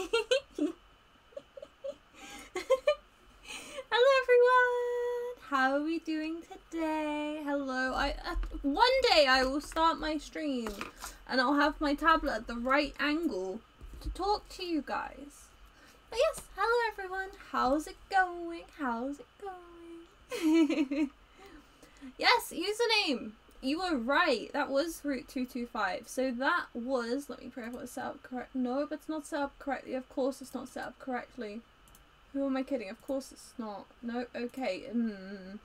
Hello, everyone. How are we doing today? Hello. I uh, one day I will start my stream, and I'll have my tablet at the right angle to talk to you guys. But yes, hello everyone. How's it going? How's it going? yes, username. You were right. That was route 225. So that was, let me pray if it was set up correct. No, but it's not set up correctly. Of course it's not set up correctly. Who am I kidding? Of course it's not. No, okay. Mm.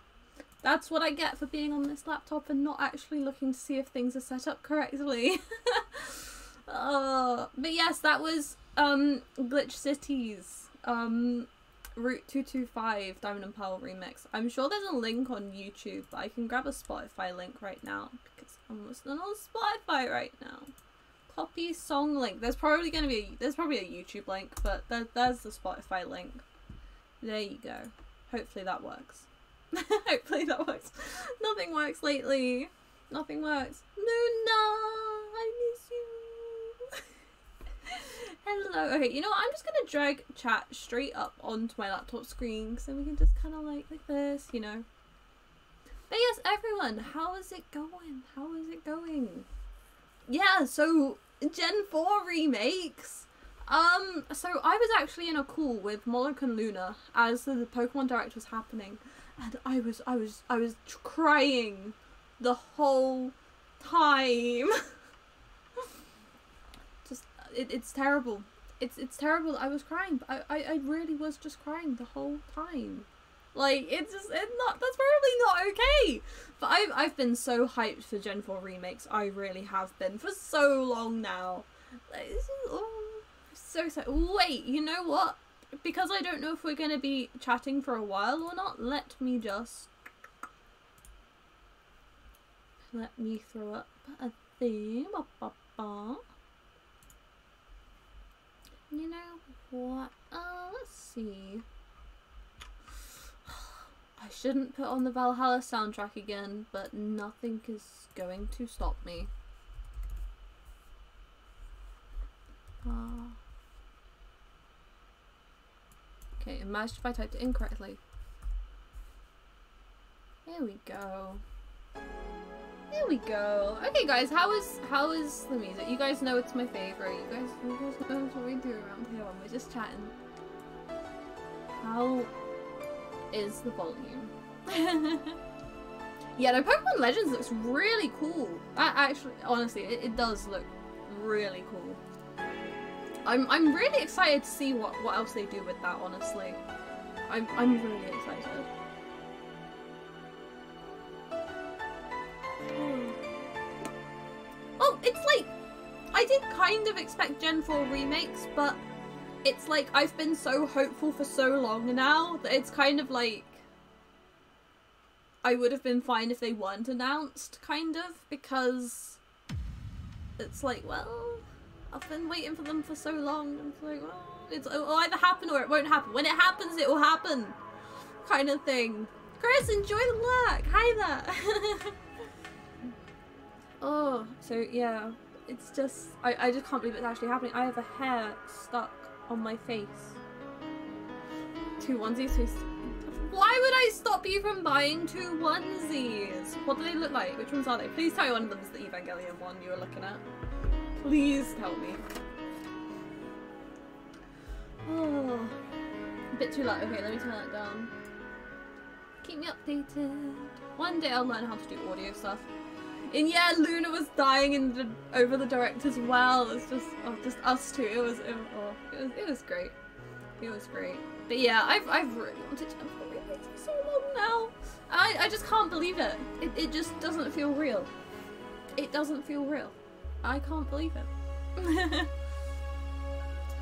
That's what I get for being on this laptop and not actually looking to see if things are set up correctly. uh, but yes, that was um, Glitch Cities. Um, Route 225 Diamond and Pearl remix. I'm sure there's a link on YouTube, but I can grab a Spotify link right now because I'm listening on Spotify right now. Copy song link. There's probably going to be a, there's probably a YouTube link, but there, there's the Spotify link. There you go. Hopefully that works. Hopefully that works. Nothing works lately. Nothing works. Luna, I miss you. Hello. Okay, you know what? I'm just gonna drag chat straight up onto my laptop screen, so we can just kind of like like this, you know. But yes, everyone, how is it going? How is it going? Yeah, so Gen 4 remakes. Um, so I was actually in a call with Moloch and Luna as the, the Pokemon Direct was happening, and I was I was I was crying the whole time. it, it's terrible. It's it's terrible. I was crying. I, I I really was just crying the whole time. Like it's just it's not that's probably not okay. But I've I've been so hyped for Gen 4 remakes. I really have been for so long now. Like, is, oh, so so wait, you know what? Because I don't know if we're gonna be chatting for a while or not, let me just let me throw up a theme. Ba, ba, ba. You know what? Uh, let's see. I shouldn't put on the Valhalla soundtrack again, but nothing is going to stop me. Uh, okay, imagine if I typed it incorrectly. Here we go. There we go. Okay, guys, how is how is the music? You guys know it's my favorite. You guys, you guys know what we do around here when we're just chatting. How is the volume? yeah, the Pokemon Legends looks really cool. Actually, honestly, it, it does look really cool. I'm I'm really excited to see what what else they do with that. Honestly, I'm I'm really excited. It's like I did kind of expect Gen 4 remakes, but it's like I've been so hopeful for so long now that it's kind of like I would have been fine if they weren't announced, kind of, because it's like, well, I've been waiting for them for so long, it's like, well, it's, it'll either happen or it won't happen. When it happens, it will happen, kind of thing. Chris, enjoy the look! Hi there! Oh, so yeah, it's just, I, I just can't believe it's actually happening. I have a hair stuck on my face. Two onesies. Two Why would I stop you from buying two onesies? What do they look like? Which ones are they? Please tell me one of them is the Evangelion one you were looking at. Please tell me. Oh, a bit too loud. Okay, let me turn that down. Keep me updated. One day I'll learn how to do audio stuff. And yeah, Luna was dying in the, over the direct as well. It's just oh, just us two. It was it, oh, it was it was great. It was great. But yeah, I've I've really wanted to for so long now. I I just can't believe it. It it just doesn't feel real. It doesn't feel real. I can't believe it.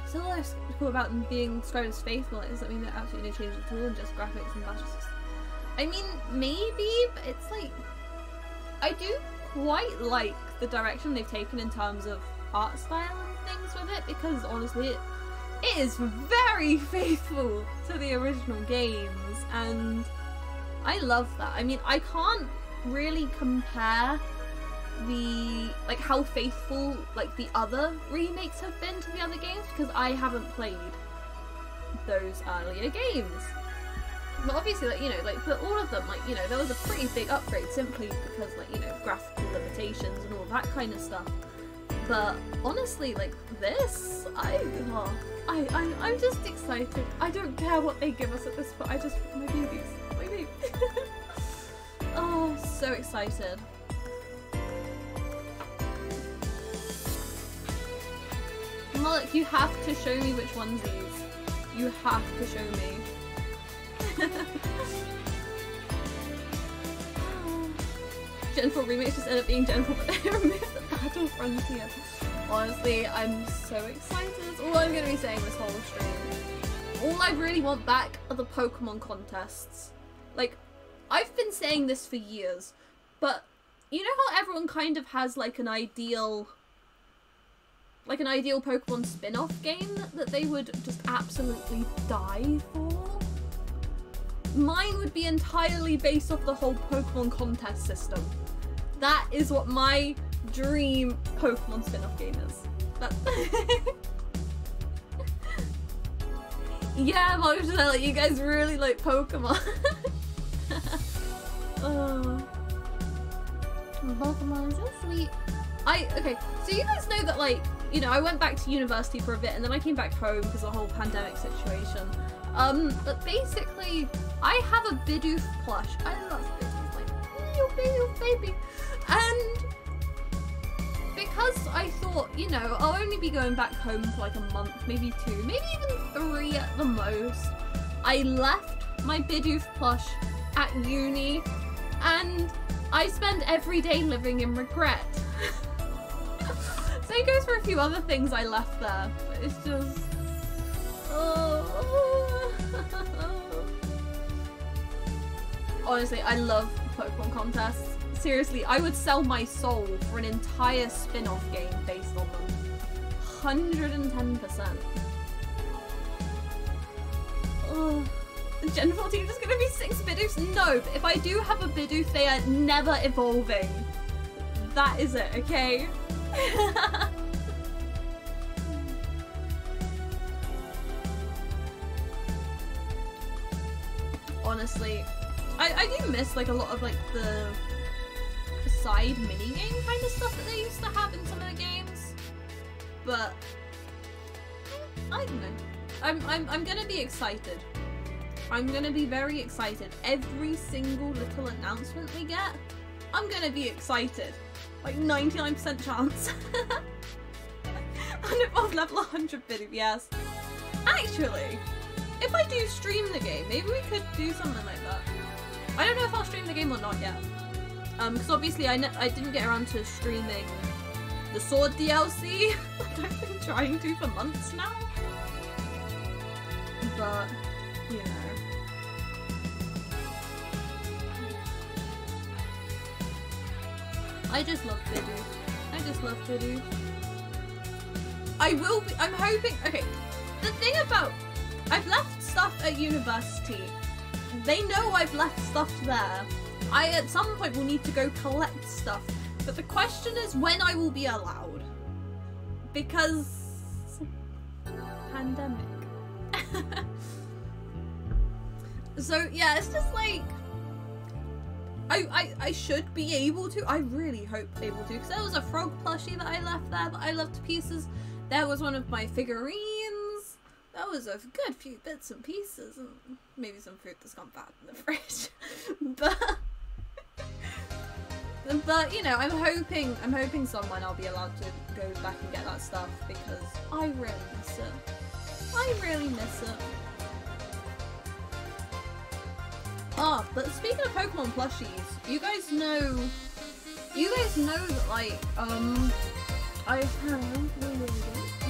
so what's cool about being described as faithful is that mean they're absolutely no change at all and just graphics and badges. I mean, maybe, but it's like I do quite like the direction they've taken in terms of art style and things with it because honestly it, it is very faithful to the original games and I love that. I mean I can't really compare the like how faithful like the other remakes have been to the other games because I haven't played those earlier games. But obviously, like you know, like for all of them, like you know, there was a pretty big upgrade simply because like you know graphical limitations and all that kind of stuff. But honestly, like this, I, oh, I, I, I'm just excited. I don't care what they give us at this point. I just my babies, my babies. oh, so excited. Malik, you have to show me which one's these. You have to show me. Gentle remakes just end up being gentle, but they remove the battle frontier. Honestly, I'm so excited. That's all I'm gonna be saying this whole stream. All I really want back are the Pokemon contests. Like, I've been saying this for years, but you know how everyone kind of has like an ideal like an ideal Pokemon spin-off game that they would just absolutely die for? Mine would be entirely based off the whole Pokemon contest system. That is what my dream Pokemon spin-off game is. That yeah, Marshall, you guys really like Pokemon. oh. Pokemon is so sweet. I okay, so you guys know that like you know, I went back to university for a bit and then I came back home because of the whole pandemic situation. Um, but basically, I have a Bidoof plush. I love Bidoof, like, Bidoof baby. And because I thought, you know, I'll only be going back home for like a month, maybe two, maybe even three at the most, I left my Bidoof plush at uni and I spend every day living in regret. so Same goes for a few other things I left there. But it's just... Honestly, I love Pokemon contests. Seriously, I would sell my soul for an entire spin-off game based on them. 110%. Oh. Gen 14 is gonna be six Bidoofs? No, but if I do have a Bidoof, they are never evolving. That is it, okay? Honestly, I, I do miss like a lot of like the side mini game kind of stuff that they used to have in some of the games. But I don't know. I'm I'm I'm gonna be excited. I'm gonna be very excited. Every single little announcement we get, I'm gonna be excited like 99% chance. and above level 100 bit yes. Actually, if I do stream the game, maybe we could do something like that. I don't know if I'll stream the game or not yet. Um, because obviously I, I didn't get around to streaming the Sword DLC, I've been trying to for months now. But, you know. I just love Bidoof. I just love Bidoof. I will be- I'm hoping- okay, the thing about- I've left stuff at university. They know I've left stuff there. I at some point will need to go collect stuff. But the question is when I will be allowed. Because... Pandemic. so yeah, it's just like... I, I, I should be able to. I really hope able to. Because there was a frog plushie that I left there that I left to pieces. There was one of my figurines. That was a good few bits and pieces. And maybe some fruit that's gone bad in the fridge. but... But, you know, I'm hoping I'm hoping someone I'll be allowed to go back and get that stuff because I really miss it. I really miss it. Ah, but speaking of Pokemon plushies, you guys know, you guys know that like, um, I have,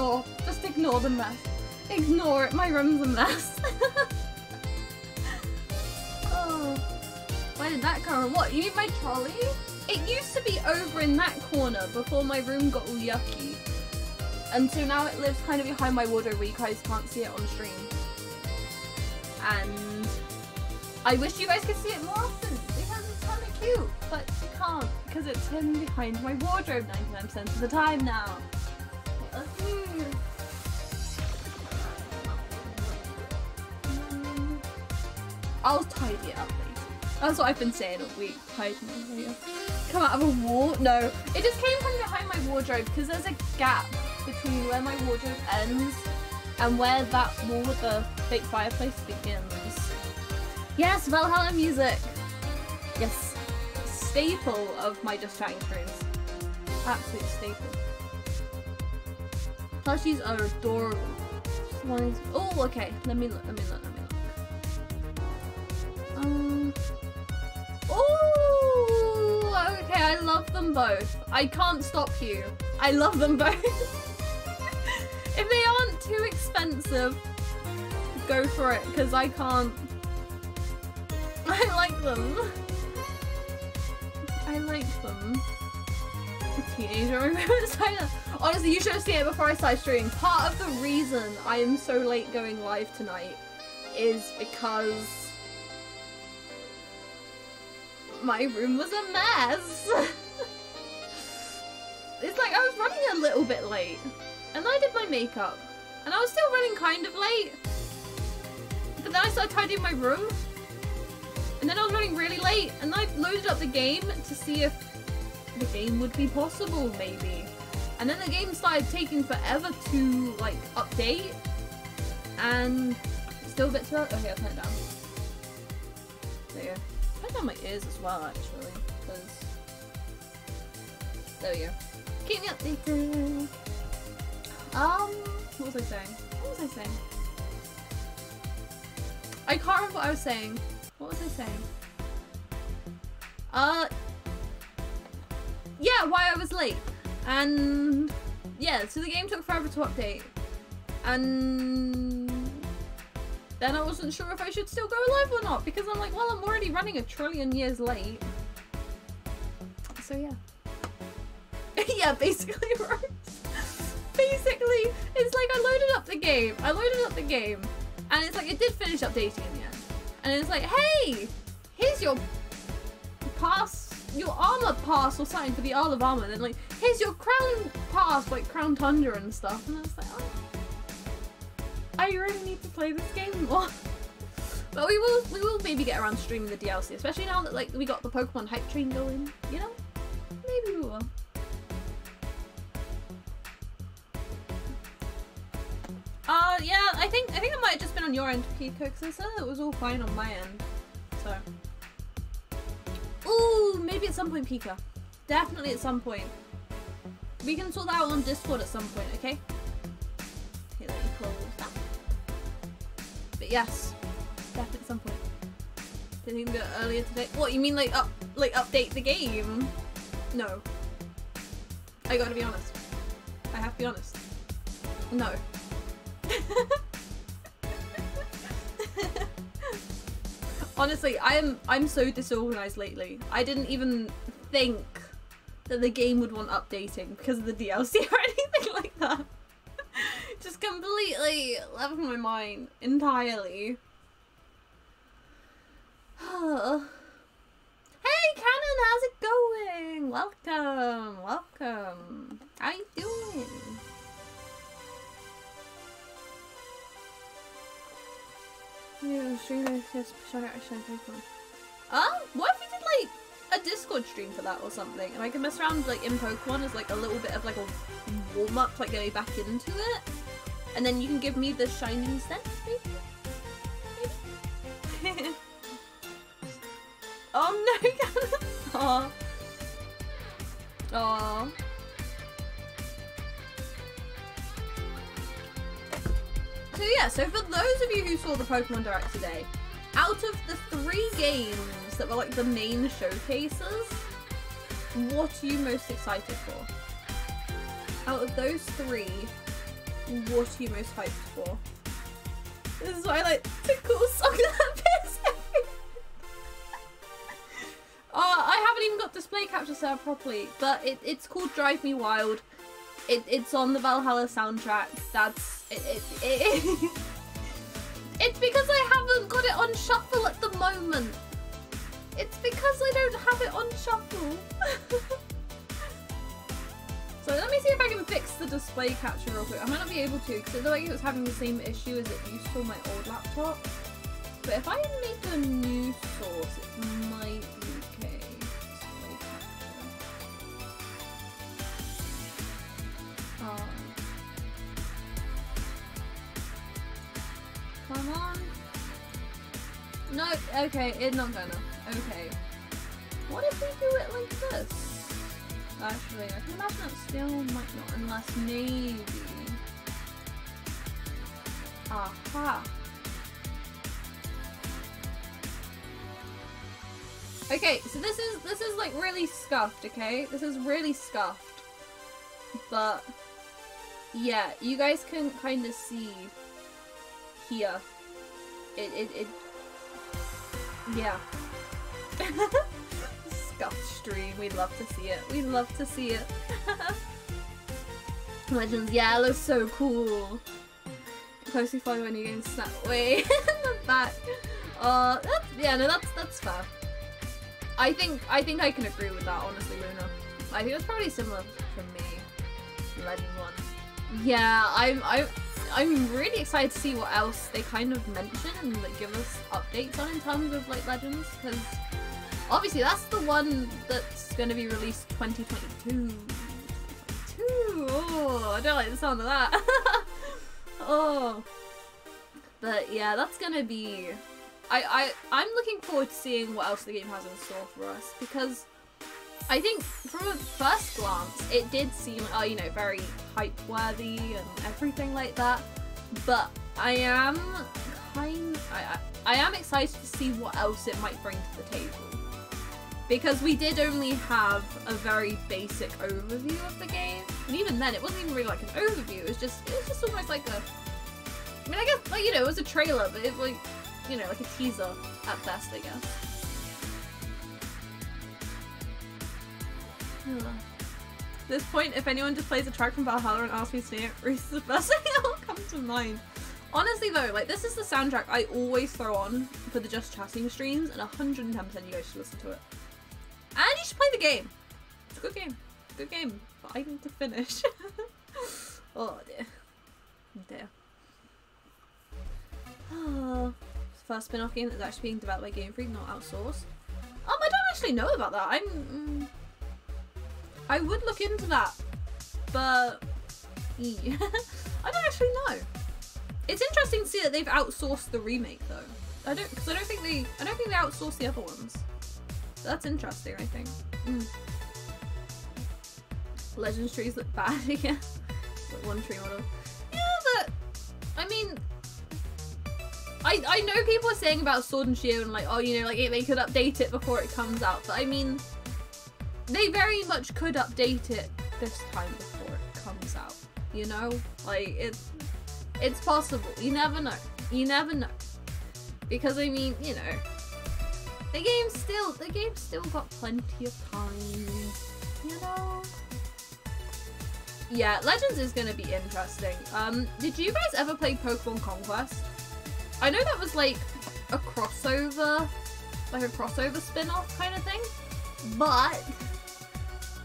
ignore, just ignore the mess. Ignore it, my room's a mess. oh. Why did that come? What, you need my trolley? It used to be over in that corner before my room got all yucky. And so now it lives kind of behind my wardrobe where you guys can't see it on stream. And I wish you guys could see it more often because it's kind of cute, but you can't because it's hidden behind my wardrobe 99% of the time now. I'll tidy it up later. That's what I've been saying all week. Tidy it up. Come out of a wall? No. It just came from behind my wardrobe because there's a gap between where my wardrobe ends and where that wall with the fake fireplace begins. Yes, Valhalla music! Yes. Staple of my Just Chatting streams. Absolute staple. Plushies are adorable. Oh, okay. Let me look, let me look, let me I love them both. I can't stop you. I love them both. if they aren't too expensive, go for it, because I can't. I like them. I like them. Teenager Honestly, you should have seen it before I started streaming. Part of the reason I am so late going live tonight is because my room was a mess. it's like I was running a little bit late. And I did my makeup. And I was still running kind of late. But then I started tidying my room. And then I was running really late. And I loaded up the game to see if the game would be possible, maybe. And then the game started taking forever to, like, update. And still a bit early. Okay, I'll turn it down. There you go on my ears as well, actually, because... There we go. Keep me updated! Um, what was I saying? What was I saying? I can't remember what I was saying. What was I saying? Uh... Yeah, why I was late. And... Yeah, so the game took forever to update. And then I wasn't sure if I should still go live or not because I'm like, well, I'm already running a trillion years late. So yeah. yeah, basically basically, it's like I loaded up the game. I loaded up the game and it's like it did finish updating in the end. And it's like, hey, here's your pass, your armor pass or something for the Isle of Armor. And then like, here's your crown pass, like Crown Tundra and stuff. And I was like, oh. I really need to play this game more. but we will we will maybe get around streaming the DLC, especially now that like we got the Pokemon hype train going, you know? Maybe we will. Uh, yeah, I think I think it might have just been on your end, Kiko, because I said it was all fine on my end. So. Ooh, maybe at some point, Pika. Definitely at some point. We can sort that out on Discord at some point, okay? Okay, let me close that yes, definitely at some point. Did you do it earlier today? What, you mean like up, like update the game? No. I gotta be honest. I have to be honest. No. Honestly, I am I'm so disorganized lately. I didn't even think that the game would want updating because of the DLC or anything like that just completely left my mind entirely. hey, Cannon, how's it going? Welcome, welcome. How you doing? Yeah, stream yes, shout out Pokemon. Um, what if we did like a Discord stream for that or something, and I can mess around like in Pokemon as like a little bit of like a warm up, like going back into it. And then you can give me the shining sense, maybe? maybe? oh no. Aww. So yeah, so for those of you who saw the Pokemon Direct today, out of the three games that were like the main showcases, what are you most excited for? Out of those three, what are you most hyped for? This is why I like to call song that piss Oh, I haven't even got display capture set up properly, but it, it's called Drive Me Wild. It, it's on the Valhalla soundtrack. That's it, it, it It's because I haven't got it on shuffle at the moment. It's because I don't have it on shuffle. so let me see if I can fix the display capture real quick. I might not be able to because it looked like it was having the same issue as it used to on my old laptop. But if I make a new source, it might be okay. Um, Come on. No, okay, it's not gonna. Okay. What if we do it like this? Actually, I can imagine still might not, unless maybe. Aha. Okay, so this is this is like really scuffed, okay? This is really scuffed. But yeah, you guys can kind of see here. It, it, it, yeah. Scuffed stream, we'd love to see it. We'd love to see it. Legends, yeah, it looks so cool. Closely follow you getting snap way in the back. Uh, that's, yeah, no, that's, that's fair. I think, I think I can agree with that, honestly, Luna. I think that's probably similar for me. Legends one. Yeah, I'm, I'm, I'm really excited to see what else they kind of mention and like give us updates on in terms of like Legends because obviously that's the one that's going to be released 2022. Oh, I don't like the sound of that. oh, but yeah, that's gonna be. I I I'm looking forward to seeing what else the game has in store for us because I think from a first glance, it did seem, oh, you know, very hype worthy and everything like that. But I am kind, I, I, I am excited to see what else it might bring to the table. Because we did only have a very basic overview of the game, and even then, it wasn't even really like an overview. It was just, it was just almost like a. I mean, I guess, like you know, it was a trailer, but it was, like, you know, like a teaser at best, I guess. Hmm. this point, if anyone just plays a track from Valhalla and asks me to name it, is the first thing that will come to mind. Honestly though, like this is the soundtrack I always throw on for the Just Chatting streams and 110% you guys should listen to it. And you should play the game. It's a good game. Good game. But I need to finish. oh dear. Dear. Oh, first spin-off game that's actually being developed by Game Freak, not outsourced. Um, I don't actually know about that. I'm... Mm, I would look into that, but I don't actually know. It's interesting to see that they've outsourced the remake though. I don't, because I don't think they, I don't think they outsourced the other ones. That's interesting. I think. Mm. Legends trees look bad again. one tree model. Yeah, but I mean, I I know people are saying about Sword and Shield and like, oh, you know, like they could update it before it comes out, but I mean they very much could update it this time before it comes out. You know, like it's it's possible. You never know. You never know. Because I mean, you know, the game still the game still got plenty of time. You know. Yeah, Legends is gonna be interesting. Um, did you guys ever play Pokemon Conquest? I know that was like a crossover, like a crossover spin-off kind of thing, but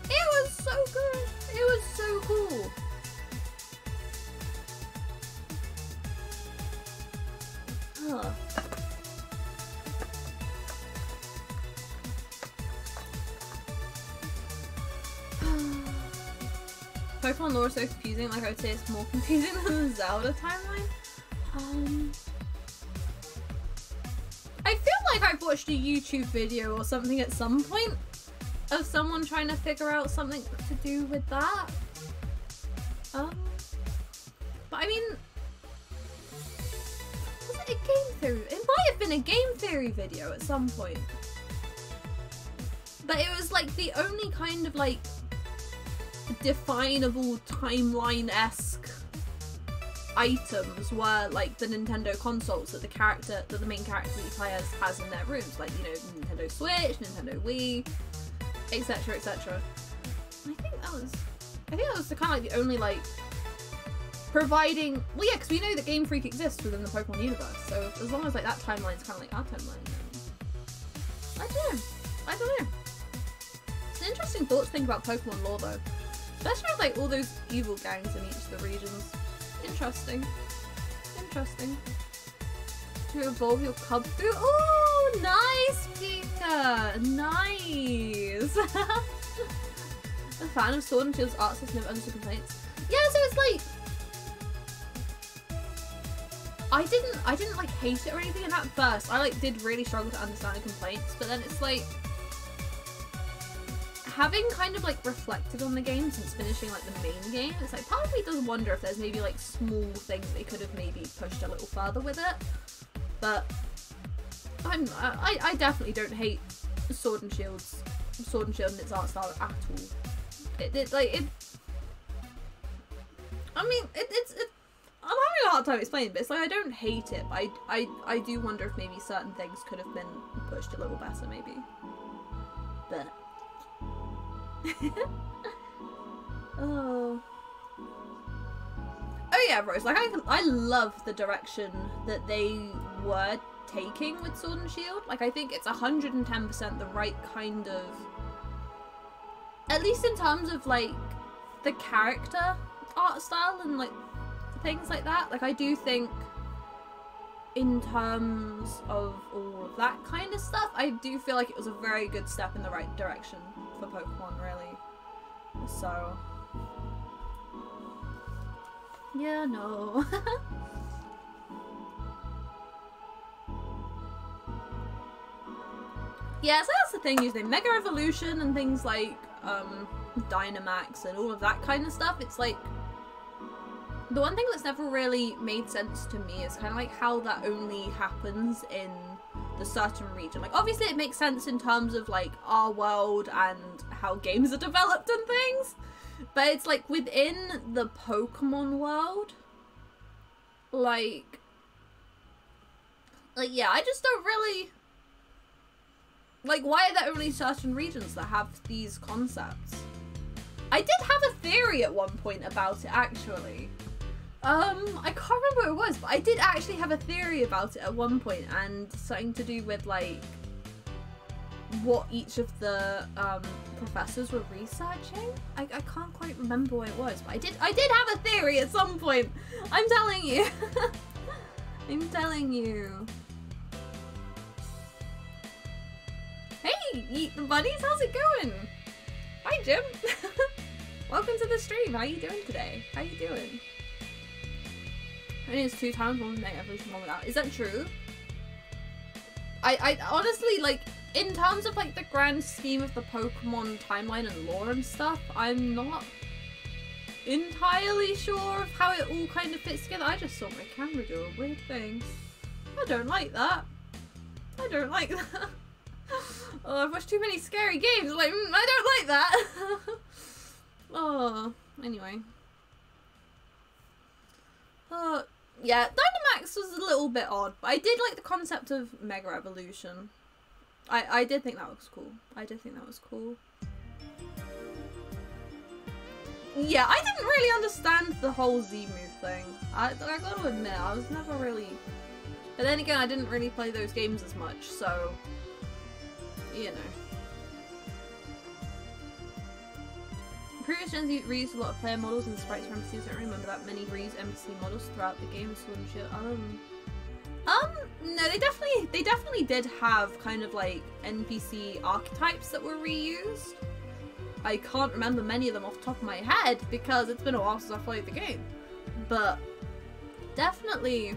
it was so good. It was so cool. Huh. Pokemon lore is so confusing, like I would say it's more confusing than the Zelda timeline. Um, I feel like I've watched a YouTube video or something at some point of someone trying to figure out something to do with that. Um, but I mean, was it a game theory? It might have been a game theory video at some point. But it was like the only kind of like definable timeline-esque items were like the Nintendo consoles that the character that the main character that you play as has in their rooms, like you know Nintendo Switch, Nintendo Wii, etc., etc. I think that was, I think that was the kind of like the only like providing. Well, yeah, because we know that Game Freak exists within the Pokemon universe, so as long as like that timeline's kind of like our timeline, then I don't know. I don't know. It's an interesting thought to think about Pokemon lore though, especially with like all those evil gangs in each of the regions. Interesting. Interesting. To evolve your Kubfu. Oh, nice, Pika! Nice! A fan of Sword and Shield's art has never understood complaints. Yeah, so it's like... I didn't, I didn't like hate it or anything, and at first I like did really struggle to understand the complaints, but then it's like having kind of like reflected on the game since finishing like the main game, it's like part of me does wonder if there's maybe like small things they could have maybe pushed a little further with it. But I'm I, I definitely don't hate Sword and Shield's Sword and Shield and its art style at all. It, it like it. I mean, it, it's it. I'm having a hard time explaining, but it's like I don't hate it. But I I I do wonder if maybe certain things could have been pushed a little better, maybe. But oh. Oh yeah, Rose. Like I, I love the direction that they were taking with Sword and Shield. Like I think it's 110% the right kind of, at least in terms of like the character art style and like things like that. Like I do think in terms of all of that kind of stuff, I do feel like it was a very good step in the right direction for Pokemon, really. So... Yeah, no. yeah, so that's the thing, using Mega Evolution and things like um, Dynamax and all of that kind of stuff, it's like the one thing that's never really made sense to me is kind of like how that only happens in the certain region. Like, obviously, it makes sense in terms of like our world and how games are developed and things, but it's like within the Pokemon world, like, like yeah, I just don't really like. Why are there only certain regions that have these concepts? I did have a theory at one point about it actually. Um, I can't remember what it was, but I did actually have a theory about it at one point, and something to do with like what each of the um, professors were researching. I, I can't quite remember what it was, but I did I did have a theory at some point. I'm telling you. I'm telling you. Hey, the buddies, how's it going? Hi, Jim. Welcome to the stream. How you doing today? How you doing? I it's two times more than Mega Evolution one without. Is that true? I, I honestly, like, in terms of, like, the grand scheme of the Pokemon timeline and lore and stuff, I'm not entirely sure of how it all kind of fits together. I just saw my camera do a weird thing. I don't like that. I don't like that. oh, I've watched too many scary games. Like, mm, I don't like that. oh, anyway. Uh, yeah, Dynamax was a little bit odd, but I did like the concept of Mega Evolution. I, I did think that was cool. I did think that was cool. Yeah, I didn't really understand the whole Z-move thing. I, I gotta admit, I was never really... But then again, I didn't really play those games as much, so... You know. Previous gens reused a lot of player models and sprites from NPCs. I don't remember that many reused NPC models throughout the game. So shit. Um, um, no, they definitely they definitely did have kind of like NPC archetypes that were reused. I can't remember many of them off the top of my head because it's been a while since I played the game. But definitely,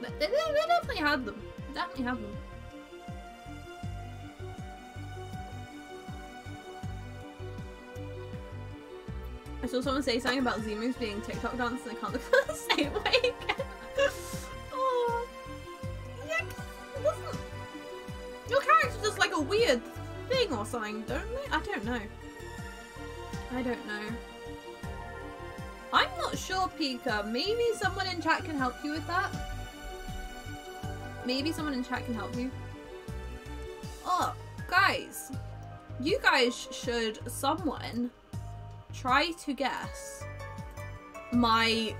they, they, they definitely had them. Definitely had them. I saw someone say something about Zemus being TikTok dance and I can't look at the same way again. Oh, Your character does like a weird thing or something, don't they? I don't know. I don't know. I'm not sure, Pika. Maybe someone in chat can help you with that. Maybe someone in chat can help you. Oh, guys. You guys should someone try to guess my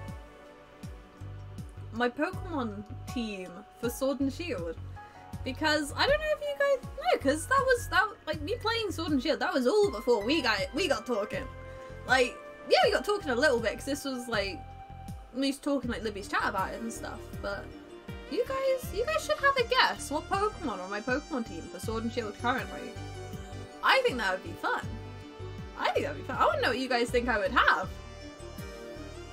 my Pokemon team for Sword and Shield. Because I don't know if you guys know, because that was that like me playing Sword and Shield. That was all before we got we got talking. Like yeah, we got talking a little bit because this was like me talking like Libby's chat about it and stuff. But you guys, you guys should have a guess what Pokemon on my Pokemon team for Sword and Shield currently. I think that would be fun. I think that'd be fun. I want to know what you guys think I would have.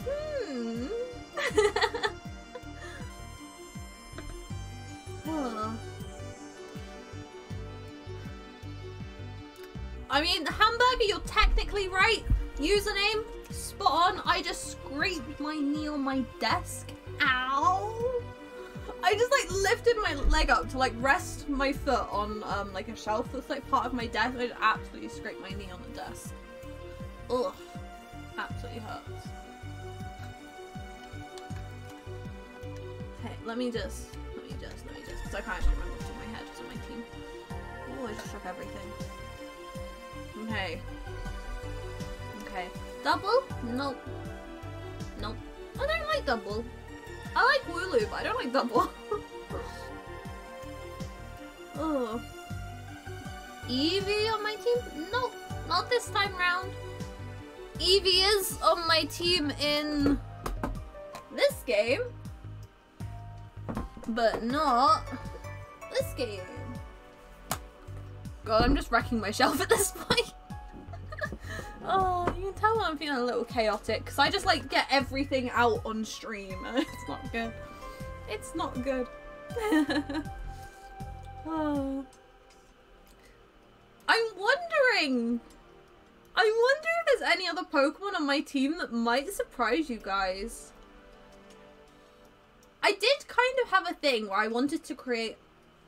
Hmm. I mean, Hamburger, you're technically right. Username, spot on. I just scraped my knee on my desk. Ow! I just like lifted my leg up to like rest my foot on um like a shelf that's like part of my desk. I just absolutely scraped my knee on the desk. Ugh. Absolutely hurts. Okay, let me just, let me just, let me just, because I can't actually remember what's in my head, what's on my team. Oh, I just shook everything. Okay. Okay. Dubwool? Nope. Nope. I don't like Dubwool. I like Wooloo, but I don't like Dubwool. oh. Eevee on my team? No, Not this time round. Eevee is on my team in this game. But not this game. God, I'm just wrecking my shelf at this point. Oh, you can tell I'm feeling a little chaotic because I just like get everything out on stream it's not good. It's not good. oh. I'm wondering. I wonder if there's any other Pokemon on my team that might surprise you guys. I did kind of have a thing where I wanted to create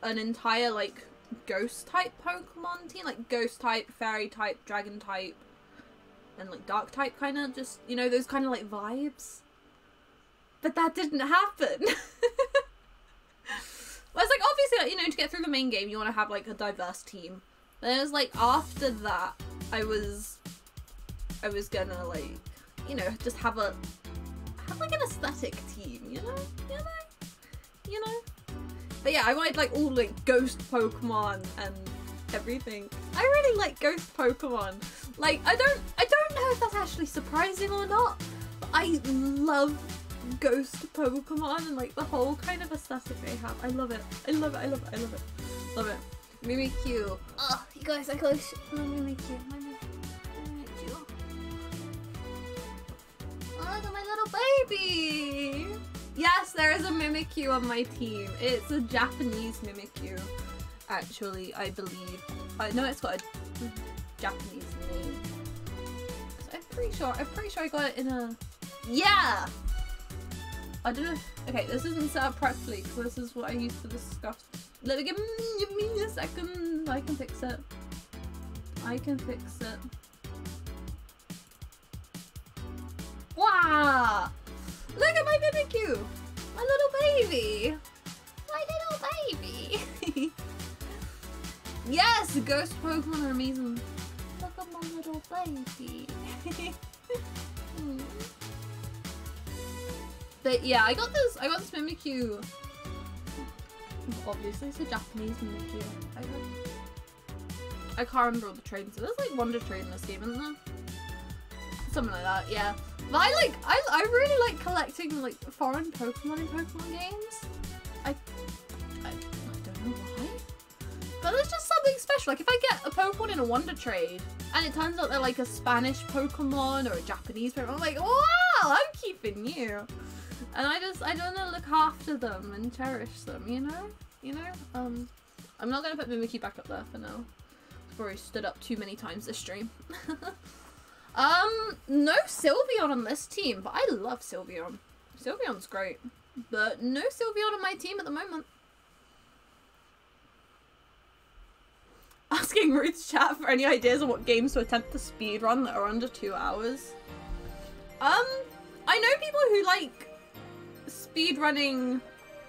an entire like ghost type Pokemon team, like ghost type, fairy type, dragon type, and like dark type kind of just, you know, those kind of like vibes. But that didn't happen. well, it's like obviously, you know, to get through the main game, you want to have like a diverse team. But it was like after that, I was, I was gonna like, you know, just have a, have like an aesthetic team, you know, you know, you know. But yeah, I wanted like all like ghost Pokemon and everything. I really like ghost Pokemon. Like I don't I don't know if that's actually surprising or not, but I love ghost Pokemon and like the whole kind of aesthetic they have. I love it. I love it. I love it. I love it. Love it. Mimikyu. Oh, you guys are close. My Mimikyu. My Mimikyu. Oh, look at my little baby. Yes, there is a Mimikyu on my team. It's a Japanese Mimikyu, actually, I believe. Uh, I know it's got a Japanese name. I'm pretty sure, I'm pretty sure I got it in a... Yeah! I don't know. Okay, this isn't set up properly because this is what I used to discuss. Let me give, give me a second. I can fix it. I can fix it. Wow! Look at my Mimikyu! My little baby! My little baby! yes! Ghost Pokemon are amazing. My little baby. Hmm. but yeah, I got this I got this Mimikyu. Obviously it's a Japanese Mimikyu. I I can't remember all the trains. There's like Wonder Trade in this game, isn't there? Something like that, yeah. But I like, I, I really like collecting like foreign Pokemon in Pokemon games. I, I, I don't know why. But there's just something special. Like if I get a Pokemon in a Wonder Trade and it turns out they're like a Spanish Pokemon or a Japanese Pokemon, I'm like, wow, I'm keeping you. And I just, I don't know, look after them and cherish them, you know? You know? Um, I'm not gonna put Mimikyu back up there for now. I've already stood up too many times this stream. Um, no Sylveon on this team, but I love Sylveon. Sylveon's great. But no Sylveon on my team at the moment. Asking Ruth's chat for any ideas on what games to attempt to speedrun that are under two hours. Um, I know people who like speedrunning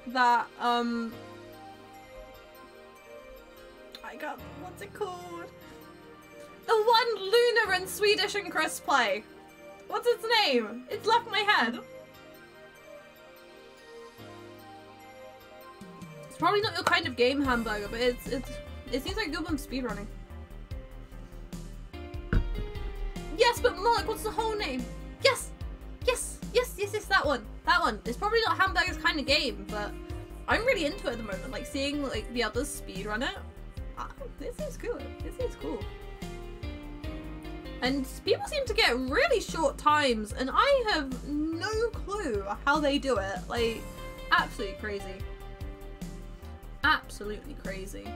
that, um, I got, what's it called? The one Luna and Swedish and Chris play. What's its name? It's left my head. It's probably not your kind of game, Hamburger, but it's it's it seems like one speedrunning. Yes, but Mark, what's the whole name? Yes! Yes! Yes, yes, yes, that one. That one. It's probably not Hamburger's kind of game, but I'm really into it at the moment. Like seeing like the others speedrun it. Ah, this is cool. This is cool. And people seem to get really short times, and I have no clue how they do it. Like, absolutely crazy. Absolutely crazy.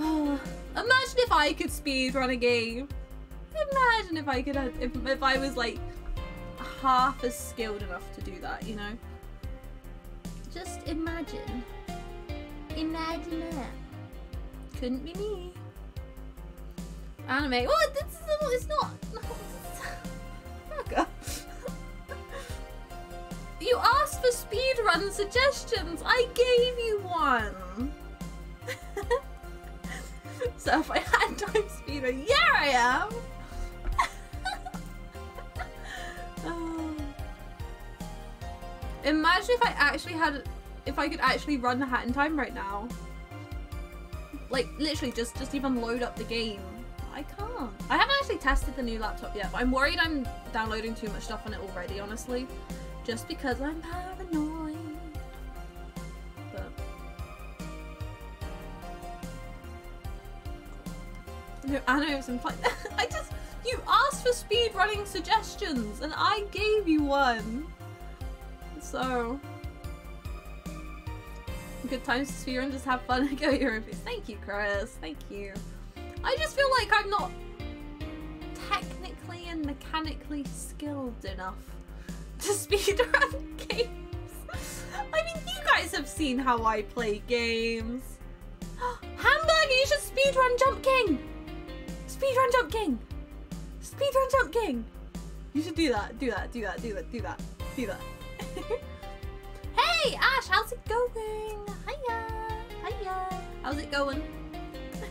Imagine if I could speedrun a game. Imagine if I could, if, if I was like half as skilled enough to do that, you know? Just imagine. Imagine that. Couldn't be me. Anime. Oh, this is, it's not. No, you asked for speedrun suggestions. I gave you one. so if I had time speeder, yeah, I am. oh. Imagine if I actually had, if I could actually run the Hat in Time right now. Like literally, just just even load up the game. I can't. I haven't actually tested the new laptop yet, but I'm worried I'm downloading too much stuff on it already. Honestly, just because I'm paranoid. No, I know some fun. I just you asked for speed running suggestions, and I gave you one. So good times to speedrun, and just have fun and go your own pace. Thank you, Chris. Thank you. I just feel like I'm not technically and mechanically skilled enough to speedrun games. I mean, you guys have seen how I play games. Hamburger, you should speedrun Jump King! Speedrun Jump King! Speedrun Jump King! You should do that, do that, do that, do that, do that, do that. hey, Ash, how's it going? Hiya! Hiya! How's it going?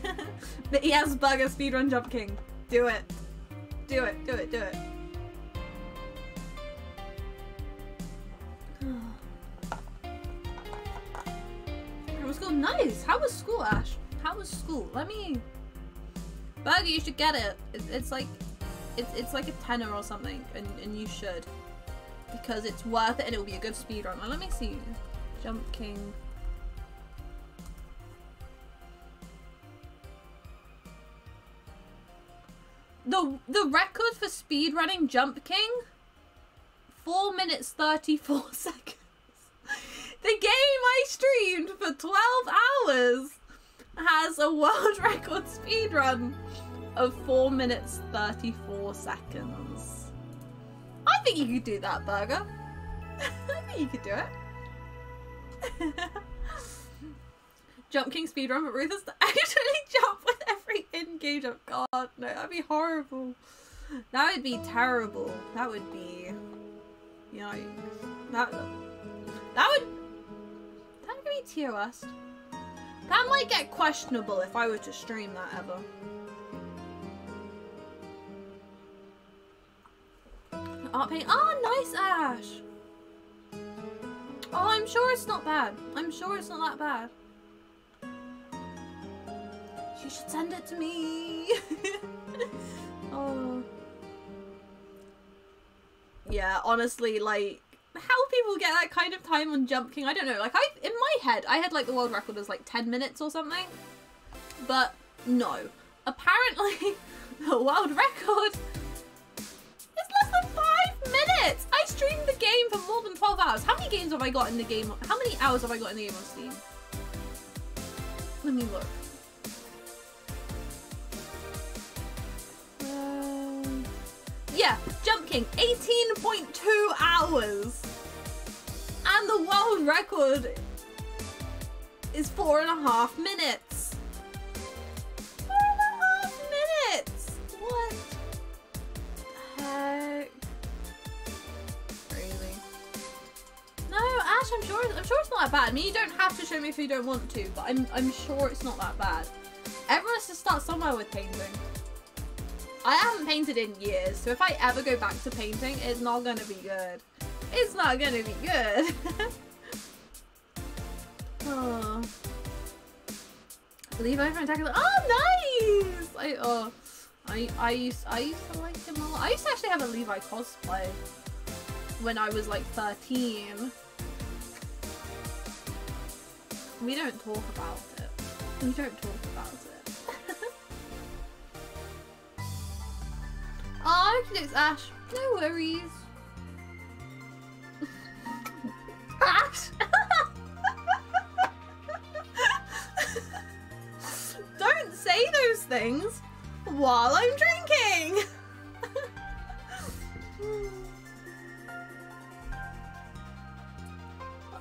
the ES Bugger Speedrun Jump King. Do it. Do it, do it, do it. Was school? Nice! How was school, Ash? How was school? Let me... Buggy, you should get it. It's, it's like... It's, it's like a tenner or something, and, and you should. Because it's worth it and it will be a good speedrun. Now let me see. Jump King. The the record for speedrunning Jump King? 4 minutes 34 seconds. The game I streamed for 12 hours has a world record speedrun of 4 minutes 34 seconds. I think you could do that, Burger. I think you could do it. Jump King speedrun, but Ruth has to actually jump with every in-game jump. God, no, that'd be horrible. That would be terrible. That would be, know, that that would that would be TOS. That might get questionable if I were to stream that ever. Art paint. Oh, nice, Ash. Oh, I'm sure it's not bad. I'm sure it's not that bad. You should send it to me. oh. Yeah, honestly, like, how people get that kind of time on Jump King, I don't know. Like, I in my head, I had like the world record as like 10 minutes or something. But no. Apparently, the world record is less than 5 minutes! I streamed the game for more than 12 hours. How many games have I got in the game? How many hours have I got in the game on Steam? Let me look. Um, yeah, Jump King, 18.2 hours. And the world record is four and a half minutes. Four and a half minutes! What the heck? Really? No, Ash, I'm sure, I'm sure it's not that bad. I mean, you don't have to show me if you don't want to, but I'm, I'm sure it's not that bad. Everyone has to start somewhere with painting. I haven't painted in years, so if I ever go back to painting, it's not going to be good. It's not gonna be good. oh. Levi from Attack Oh, nice! I, oh, I, I used, I used to like him a lot. I used to actually have a Levi cosplay when I was like 13. We don't talk about it. We don't talk about it. oh, it's Ash. No worries. Don't say those things while I'm drinking!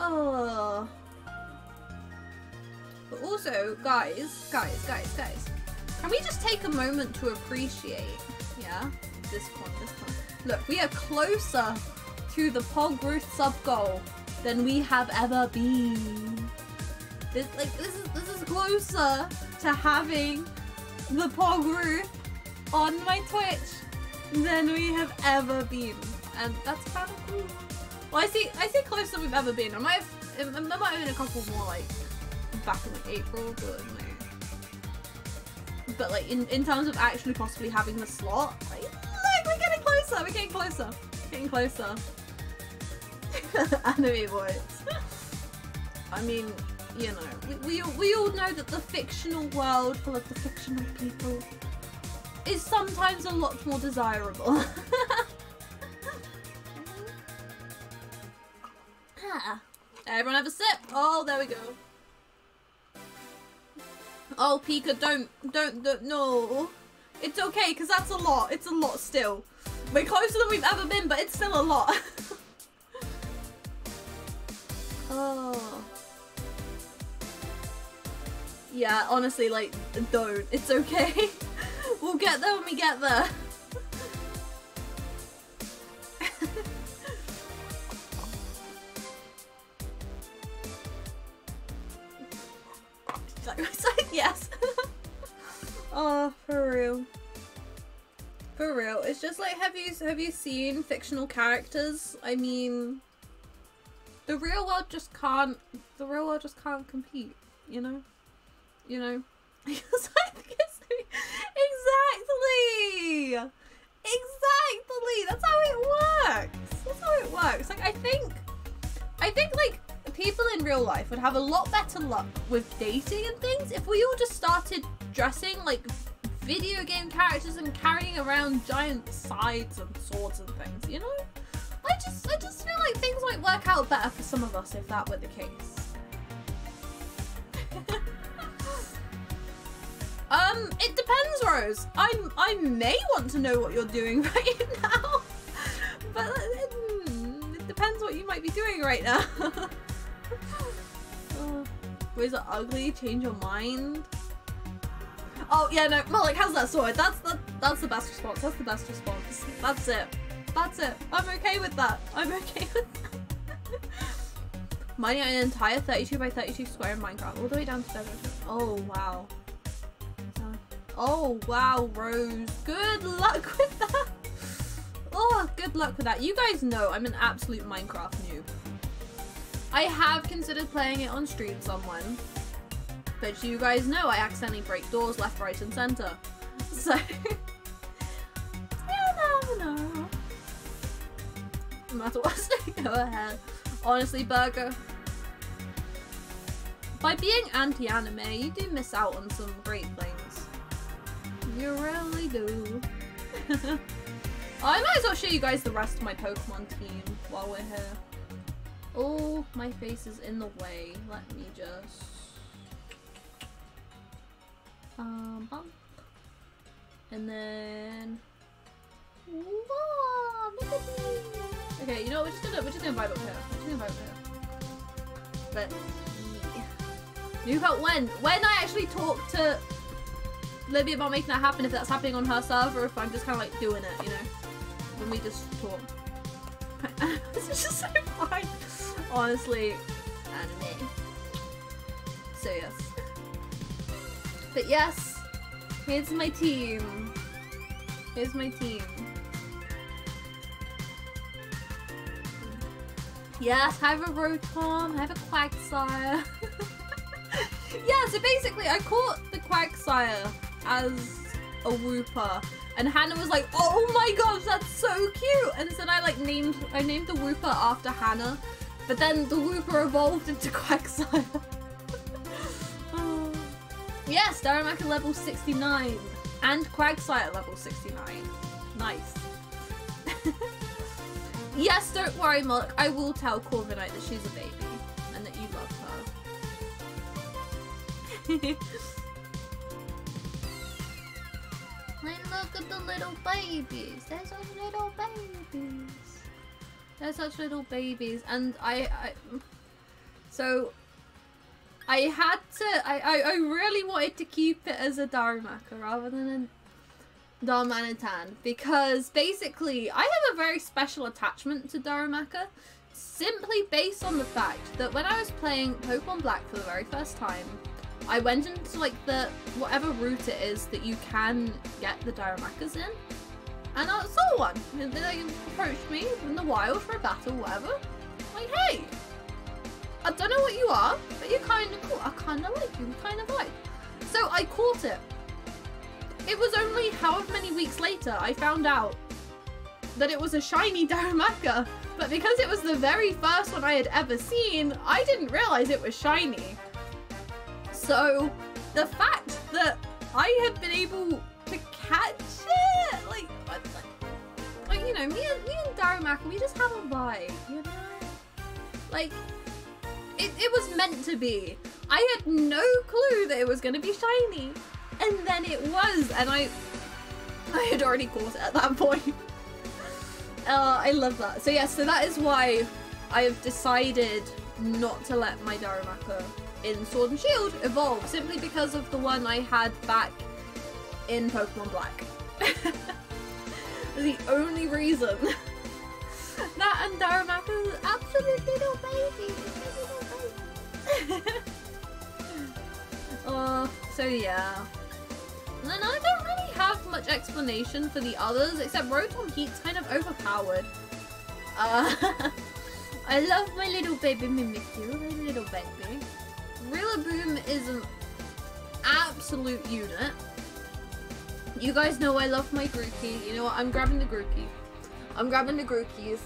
oh. But also, guys, guys, guys, guys, can we just take a moment to appreciate, yeah, this one, this one. Look, we are closer to the Pog sub goal than we have ever been. This, like, this is this is closer to having the Pog on my Twitch than we have ever been, and that's kind of cool. Well, I see, I see closer than we've ever been. I might have, there might have been a couple more like back in like April, but like, but like in, in terms of actually possibly having the slot, like, look, we're getting closer, we're getting closer, getting closer. Anime boys. I mean, you know, we, we, we all know that the fictional world full of the fictional people is sometimes a lot more desirable. ah. Everyone have a sip. Oh, there we go. Oh, Pika, don't, don't, don't, no. It's okay, because that's a lot. It's a lot still. We're closer than we've ever been, but it's still a lot. Oh. Yeah, honestly, like, don't. It's okay. we'll get there when we get there. yes. oh, for real. For real. It's just like have you have you seen fictional characters? I mean the real world just can't the real world just can't compete, you know? You know? exactly! Exactly! That's how it works! That's how it works. Like I think I think like people in real life would have a lot better luck with dating and things if we all just started dressing like video game characters and carrying around giant scythes and swords and things, you know? I just I just feel like things might work out better for some of us if that were the case. um, it depends, Rose. I'm I may want to know what you're doing right now. but it, hmm, it depends what you might be doing right now. Was it ugly? Change your mind? Oh yeah, no, Malik has that sword. That's the that's the best response. That's the best response. That's it. That's it. I'm okay with that. I'm okay with that. Mining an entire 32 by 32 square in Minecraft, all the way down to desert. Oh wow. Uh, oh wow, Rose. Good luck with that. Oh, good luck with that. You guys know I'm an absolute Minecraft noob. I have considered playing it on stream someone. But you guys know I accidentally break doors left, right, and center. So... know. No matter what, go ahead. Honestly, Burger. By being anti-anime, you do miss out on some great things. You really do. I might as well show you guys the rest of my Pokemon team while we're here. Oh, my face is in the way. Let me just... Um, bump. And then... Whoa, look at me! Okay, you know, we're just gonna, we're just gonna vibe up here. We're just gonna vibe up here. But... You got when? When I actually talk to Libby about making that happen, if that's happening on her server, if I'm just kind of like doing it, you know? When we just talk. this is just so fine honestly, anime. So yes. But yes, here's my team. Here's my team. Yes, I have a Rotom, I have a Quagsire. yeah, so basically I caught the Quagsire as a Wooper. And Hannah was like, oh my gosh, that's so cute! And so I like named I named the Wooper after Hannah. But then the Wooper evolved into Quagsire. Yes, Darumaka level 69. And Quagsire level 69. Nice. yes, don't worry, Mark. I will tell Corviknight that she's a baby and that you love her. and look at the little babies. They're such little babies. They're such little babies. And I, I so I had to, I, I, I really wanted to keep it as a Darumaka rather than a Darmanitan because basically I have a very special attachment to Darumaka simply based on the fact that when I was playing Pokemon Black for the very first time, I went into like the whatever route it is that you can get the Darumakas in, and I saw one. And they approached me in the wild for a battle, whatever. Like, hey, I don't know what you are, but you're kind of cool. I kind of like you, kind of like. So I caught it. It was only however many weeks later I found out that it was a shiny Darumaka. But because it was the very first one I had ever seen, I didn't realize it was shiny. So the fact that I had been able to catch it, like, like you know, me and me and Darumaka, we just have a vibe, you know. Like, it, it was meant to be. I had no clue that it was going to be shiny. And then it was, and I I had already caught it at that point. uh, I love that. So yeah, so that is why I have decided not to let my Darumaka in Sword and Shield evolve, simply because of the one I had back in Pokemon Black. the only reason. that and Darumaka is absolutely. Little baby. uh, so yeah. And then I don't really have much explanation for the others, except Rotom Heat's kind of overpowered. Uh, I love my little baby Mimikyu, my little baby. Rillaboom is an absolute unit. You guys know I love my Grookey. You know what? I'm grabbing the Grookey. I'm grabbing the Grookeys.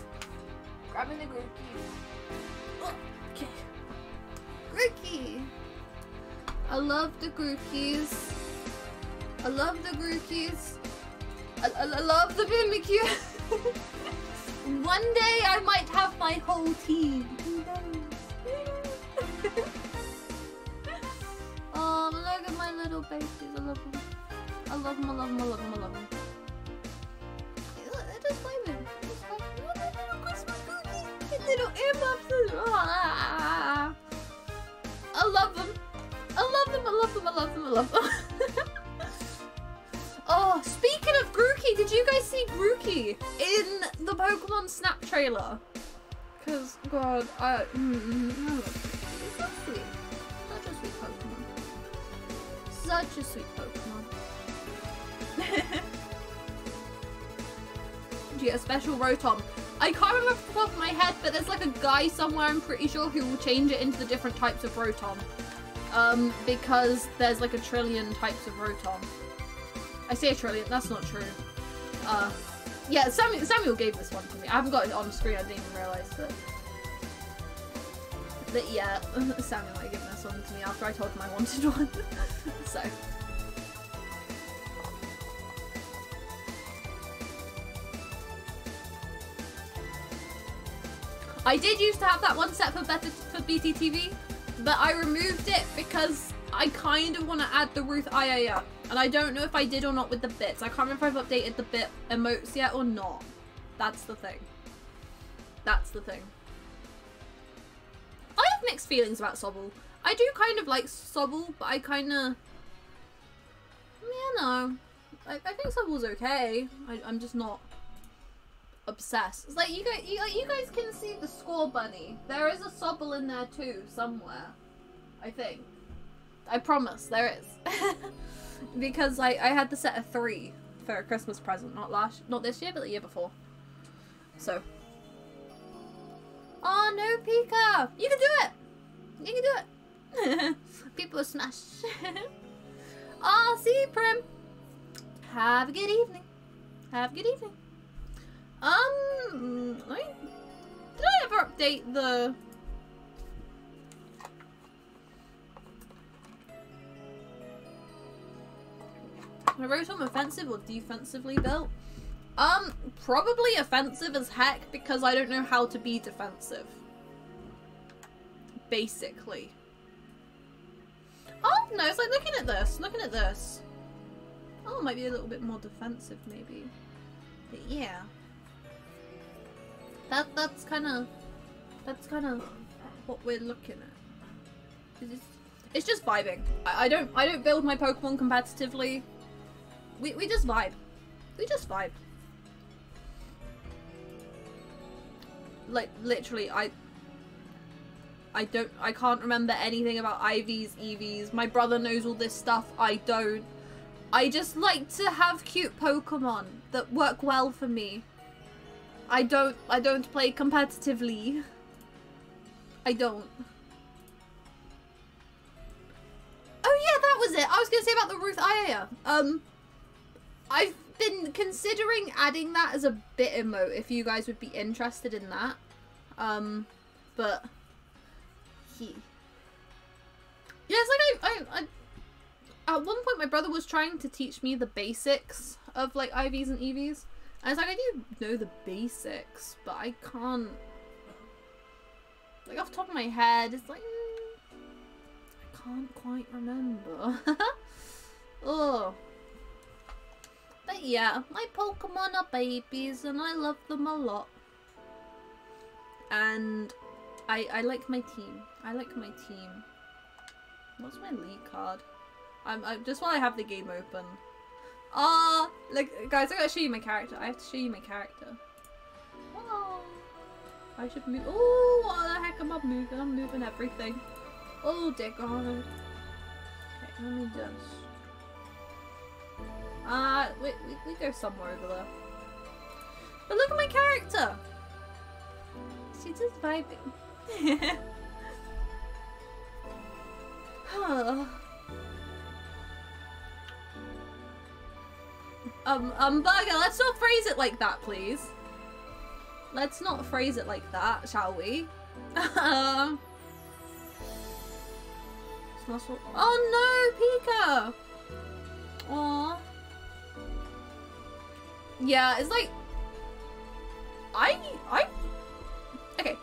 Grabbing the Grookey. Okay. Grookey! I love the Grookeys. I love the Grookeys. I, I, I love the Mimikyu. One day I might have my whole team. Who knows? oh, look at my little babies. I love them. I love them, I love them, I love them, I love them. They're. They're little Christmas cookies. Little earmuffs. Ah. I love them. I love them, I love them, I love them, I love them. Of Grookey, did you guys see Grookey in the Pokemon Snap trailer? Because, God, I... Mm, mm, so sweet. Such a sweet Pokemon. Such a sweet Pokemon. You a special Rotom? I can't remember off the top of my head, but there's like a guy somewhere, I'm pretty sure, who will change it into the different types of Rotom. Um, because there's like a trillion types of Rotom. I say a trillion, that's not true. Uh, yeah, Samuel, Samuel gave this one to me. I haven't got it on screen, I didn't even realise, but... But yeah, Samuel gave this one to me after I told him I wanted one. so... I did used to have that one set for better for BTTV, but I removed it because I kind of want to add the Ruth Ayaya and I don't know if I did or not with the bits. I can't remember if I've updated the bit emotes yet or not. That's the thing. That's the thing. I have mixed feelings about Sobble. I do kind of like Sobble, but I kind of... Yeah, no. I, I think Sobble's okay. I, I'm just not... obsessed. It's like you guys, you, you guys can see the Scorbunny. There is a Sobble in there too somewhere. I think. I promise there is. because I I had the set of three for a Christmas present, not last, not this year, but the year before. So. Oh no, Pika! You can do it. You can do it. People are smashed. oh, see, Prim. Have a good evening. Have a good evening. Um, I, did I ever update the... I wrote on offensive or defensively built. Um, probably offensive as heck because I don't know how to be defensive. Basically. Oh, no, it's like looking at this, looking at this. Oh, might be a little bit more defensive maybe. But yeah. That that's kind of that's kind of what we're looking at. It's, it's just vibing. I, I don't I don't build my Pokemon competitively. We we just vibe. We just vibe. Like literally, I I don't I can't remember anything about IVs, EVs. My brother knows all this stuff. I don't. I just like to have cute Pokemon that work well for me. I don't I don't play competitively. I don't. Oh yeah, that was it. I was gonna say about the Ruth Aya. Um I've been considering adding that as a bit emote if you guys would be interested in that. Um but he Yeah, it's like I, I, I at one point my brother was trying to teach me the basics of like IVs and EVs. And it's like, I do know the basics, but I can't... Like, off the top of my head, it's like... Mm, I can't quite remember. oh. But yeah, my Pokemon are babies, and I love them a lot. And I, I like my team. I like my team. What's my league card? I'm, I'm just while I have the game open. Ah, like guys, I gotta show you my character. I have to show you my character. Oh, I should move. Oh, what the heck am I moving? I'm moving everything. Oh dear God. Okay, let me just. Uh, we, we we go somewhere over there. But look at my character. She's just vibing. Um, um, Burger, let's not phrase it like that, please. Let's not phrase it like that, shall we? um... Oh no, Pika! Aww. Yeah, it's like... I... I... Okay.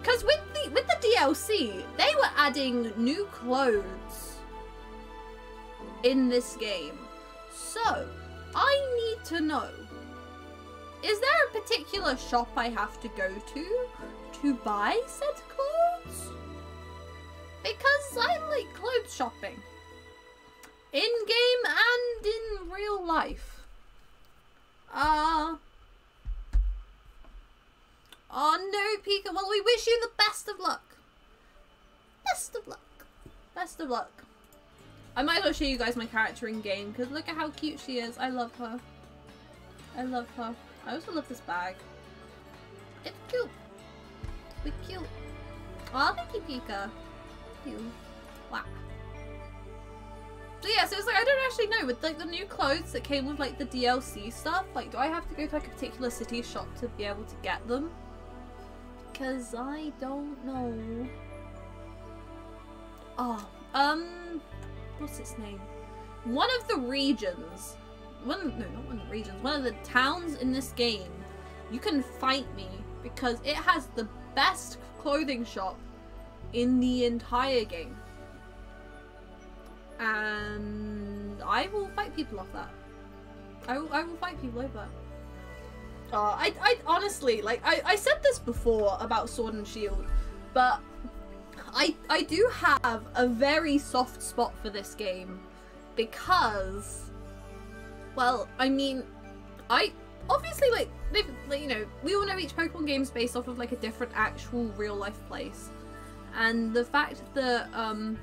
Because with the, with the DLC, they were adding new clothes in this game. So, I need to know. Is there a particular shop I have to go to to buy said clothes? Because I like clothes shopping. In game and in real life. Uh... Oh no, Pika. Well, we wish you the best of luck. Best of luck. Best of luck. I might as well show you guys my character in game because look at how cute she is. I love her. I love her. I also love this bag. It's cute. We're cute. Oh, thank you, Pika. Cute. Wow. So yeah, so it's like I don't actually know with like the new clothes that came with like the DLC stuff. Like, do I have to go to like a particular city shop to be able to get them? Because I don't know. Oh, um, what's its name? One of the regions, one no, not one of the regions, one of the towns in this game, you can fight me because it has the best clothing shop in the entire game. And I will fight people off that. I will, I will fight people over that. Uh, I, I honestly, like, I, I said this before about Sword and Shield, but I, I do have a very soft spot for this game because, well, I mean, I obviously like they've like, you know we all know each Pokemon game is based off of like a different actual real life place, and the fact that um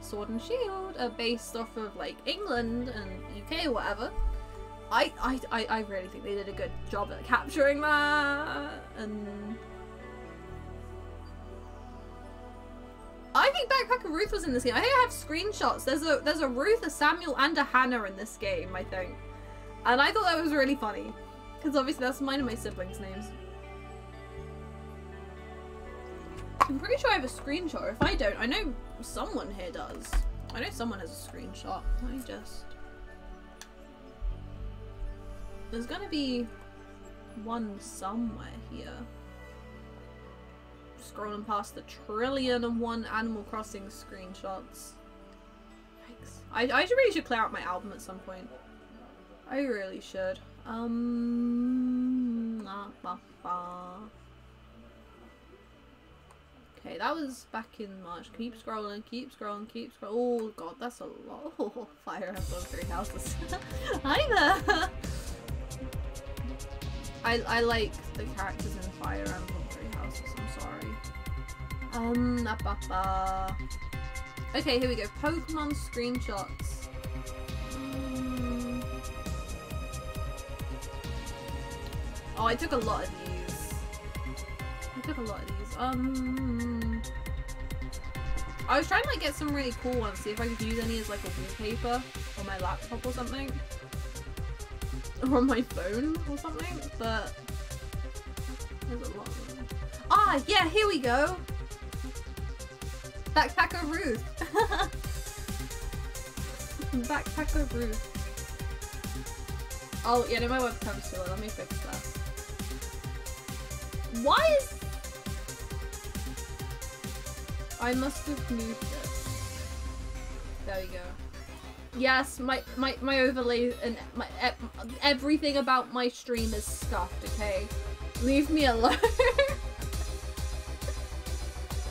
Sword and Shield are based off of like England and UK or whatever. I, I, I, really think they did a good job at capturing that and I think Backpacker Ruth was in this game. I think I have screenshots. There's a there's a Ruth, a Samuel, and a Hannah in this game, I think. And I thought that was really funny. Because obviously that's mine and my siblings' names. I'm pretty sure I have a screenshot. If I don't, I know someone here does. I know someone has a screenshot. Let me just... There's gonna be one somewhere here. Scrolling past the trillion and one Animal Crossing screenshots. Yikes. I, I really should clear out my album at some point. I really should. Um... Nah, bah, bah. Okay, that was back in March. Keep scrolling, keep scrolling, keep scrolling. Oh god, that's a lot. Oh, Fire Emblem Three Houses. Hi there! I, I like the characters in Fire Emblem Three Houses, I'm sorry. Um. Okay, here we go. Pokemon screenshots. Um, oh, I took a lot of these. I took a lot of these. Um, I was trying to like get some really cool ones, see if I could use any as like a wallpaper on my laptop or something. Or on my phone or something, but there's a lot of them. Ah, yeah, here we go! Backpacker Ruth! Backpacker Ruth. Oh, yeah, no, my webcam's low. Let me fix that. Why is... I must have moved it. There we go. Yes, my my my overlay and my everything about my stream is scuffed. Okay, leave me alone.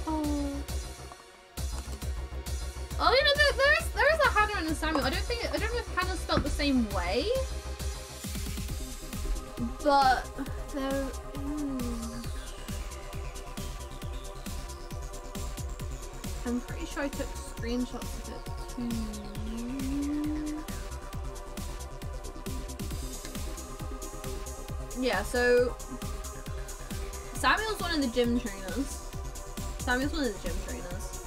oh. Oh, you know there, there is there is a Hannah and a Samuel. I don't think I don't know if Hannah's spelled the same way, but there. Mm. I'm pretty sure I took screenshots of it too. Yeah, so Samuel's one of the gym trainers. Samuel's one of the gym trainers.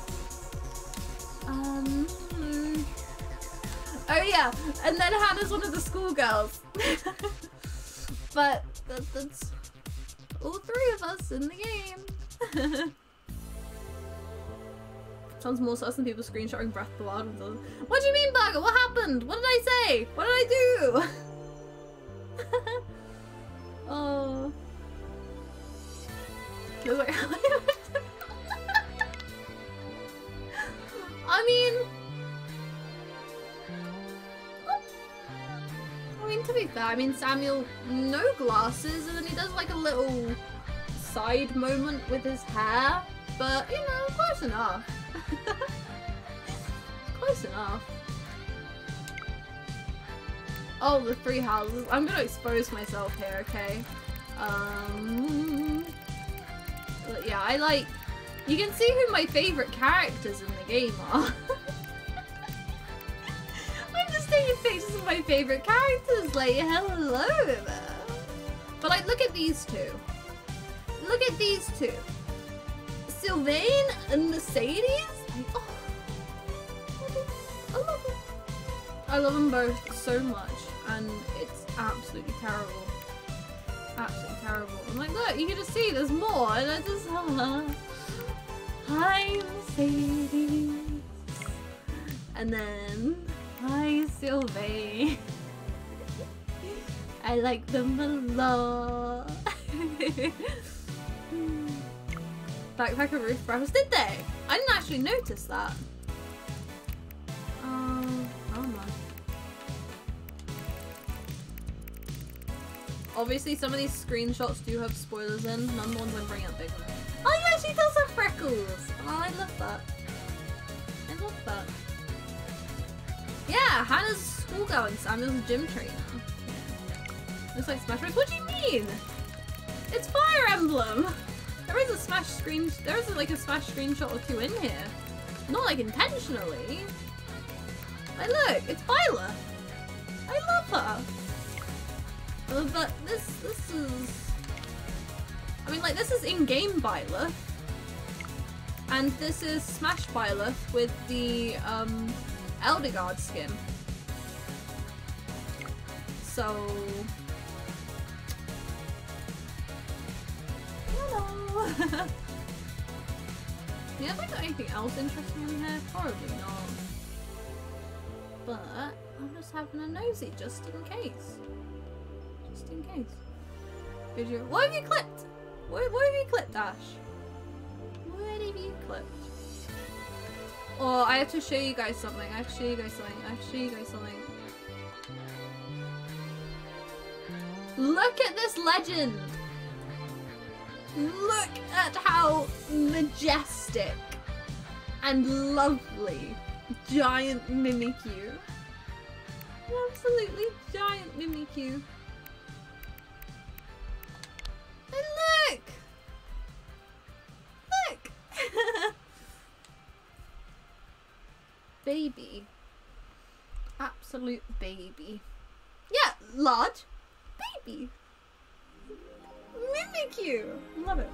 Um. Hmm. Oh yeah, and then Hannah's one of the schoolgirls. but that, that's all three of us in the game. Sounds more sus than people screenshotting Breath of the Wild. What do you mean, Burger? What happened? What did I say? What did I do? oh. I like, I mean, I mean, to be fair, I mean, Samuel, no glasses, and then he does like a little side moment with his hair, but you know, close enough. close enough. Oh, the three houses. I'm gonna expose myself here, okay? Um, but yeah, I like... You can see who my favourite characters in the game are. I'm just taking pictures of my favourite characters, like, hello there. But like, look at these two. Look at these two. Sylvain and Mercedes? Oh, I love them. I love them both so much, and it's absolutely terrible. Absolutely terrible. I'm like, look, you can just see there's more, and I just, uh, hi Mercedes, and then hi Sylvain. I like them a lot. Backpacker roof Brothers, did they? I didn't actually notice that. Um, I don't. Obviously, some of these screenshots do have spoilers in. None of the ones I'm bringing up big ones. Oh yeah, she does have freckles! Oh, I love that. I love that. Yeah, Hannah's schoolgirl and Samuel's gym trainer. Looks like Smash Bros. What do you mean? It's Fire Emblem! There is a Smash screen- there is like a Smash screenshot or two in here. Not like intentionally. Like look, it's Viola. I love her. Uh, but this, this is... I mean like this is in-game Byleth. And this is Smash Byleth with the um, Edelgard skin. So... yeah, have I got anything else interesting in here? Probably not. But I'm just having a nosy just in case. Just in case. Did you? What have you clipped? What, what have you clipped, Ash? What have you clipped? Oh, I have to show you guys something. I have to show you guys something. I have to show you guys something. Look at this legend! Look at how majestic and lovely giant Mimikyu. Absolutely giant Mimikyu. And look! Look! baby. Absolute baby. Yeah, large. Baby. Mimikyu! Love it.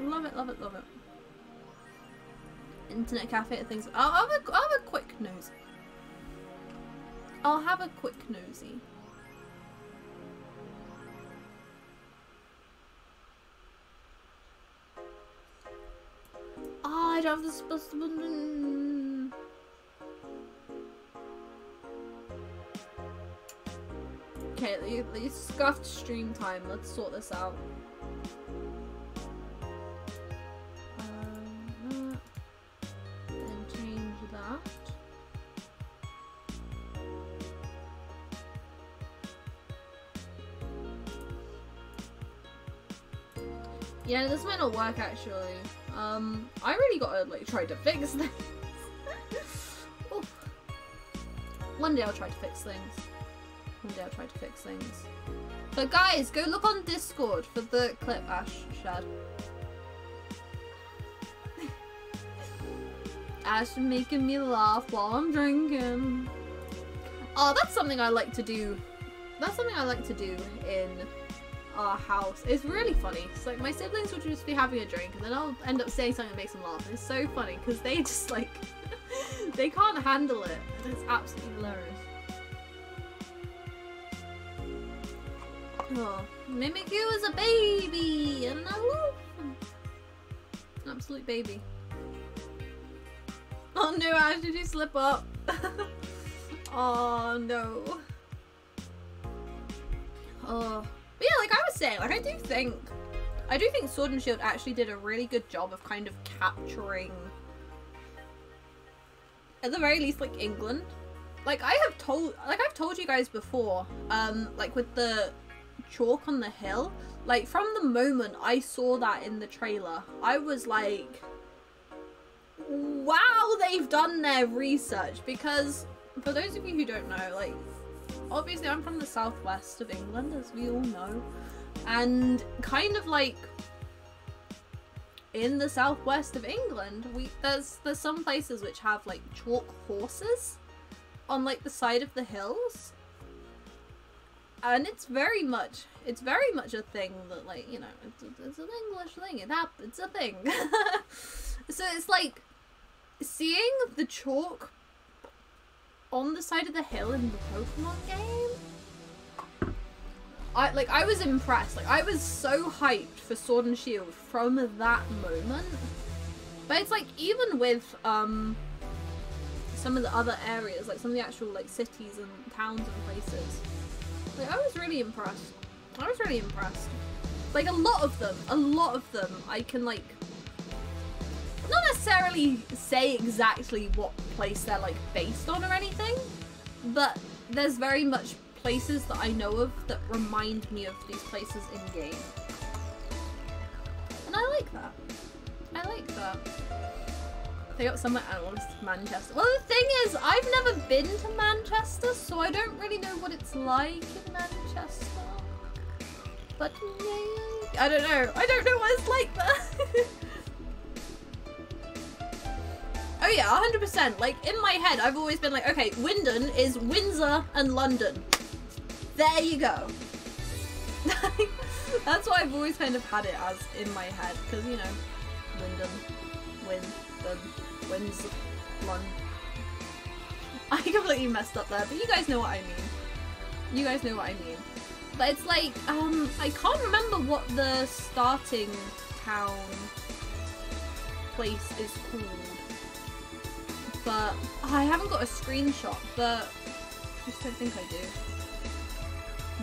Love it, love it, love it. Internet cafe and things. I'll have a, I'll have a quick nosy. I'll have a quick nosy. Oh, I don't have the supposed to. Okay, these scuffed stream time. Let's sort this out. Yeah, this might not work actually. Um, I really gotta like try to fix this. Oof. One day I'll try to fix things. One day I'll try to fix things. But guys, go look on Discord for the clip Ash Shad. Ash making me laugh while I'm drinking. Oh, that's something I like to do. That's something I like to do in our house. It's really funny. It's like my siblings will just be having a drink and then I'll end up saying something that makes them laugh. It's so funny because they just like, they can't handle it. It's absolutely hilarious. Oh, Mimikyu is a baby and. An absolute baby. Oh no, Ash, did you slip up? oh no. Oh. But yeah, like I was saying, like I do think, I do think Sword and Shield actually did a really good job of kind of capturing, at the very least, like England. Like I have told, like I've told you guys before, um, like with the chalk on the hill, like from the moment I saw that in the trailer, I was like, wow, they've done their research because for those of you who don't know, like obviously I'm from the southwest of England, as we all know, and kind of like in the southwest of England, we there's there's some places which have like chalk horses on like the side of the hills, and it's very much it's very much a thing that like you know it's, it's an English thing. It happens. It's a thing. so it's like seeing the chalk on the side of the hill in the Pokemon game. I like I was impressed. Like I was so hyped for Sword and Shield from that moment. But it's like even with um some of the other areas, like some of the actual like cities and towns and places. Like I was really impressed. I was really impressed. Like a lot of them, a lot of them I can like not necessarily say exactly what place they're like based on or anything, but there's very much places that I know of that remind me of these places in game. And I like that. I like that. They got somewhere else, Manchester. Well, the thing is, I've never been to Manchester, so I don't really know what it's like in Manchester. But I don't know. I don't know what it's like there. oh yeah, 100%. Like in my head, I've always been like, okay, Wyndon is Windsor and London. There you go. That's what I've always kind of had it as in my head, because you know, Wyndon, Wyndon, Windsor, London. I completely messed up there, but you guys know what I mean. You guys know what I mean. But it's like, um, I can't remember what the starting town place is called. But I haven't got a screenshot, but I just don't think I do.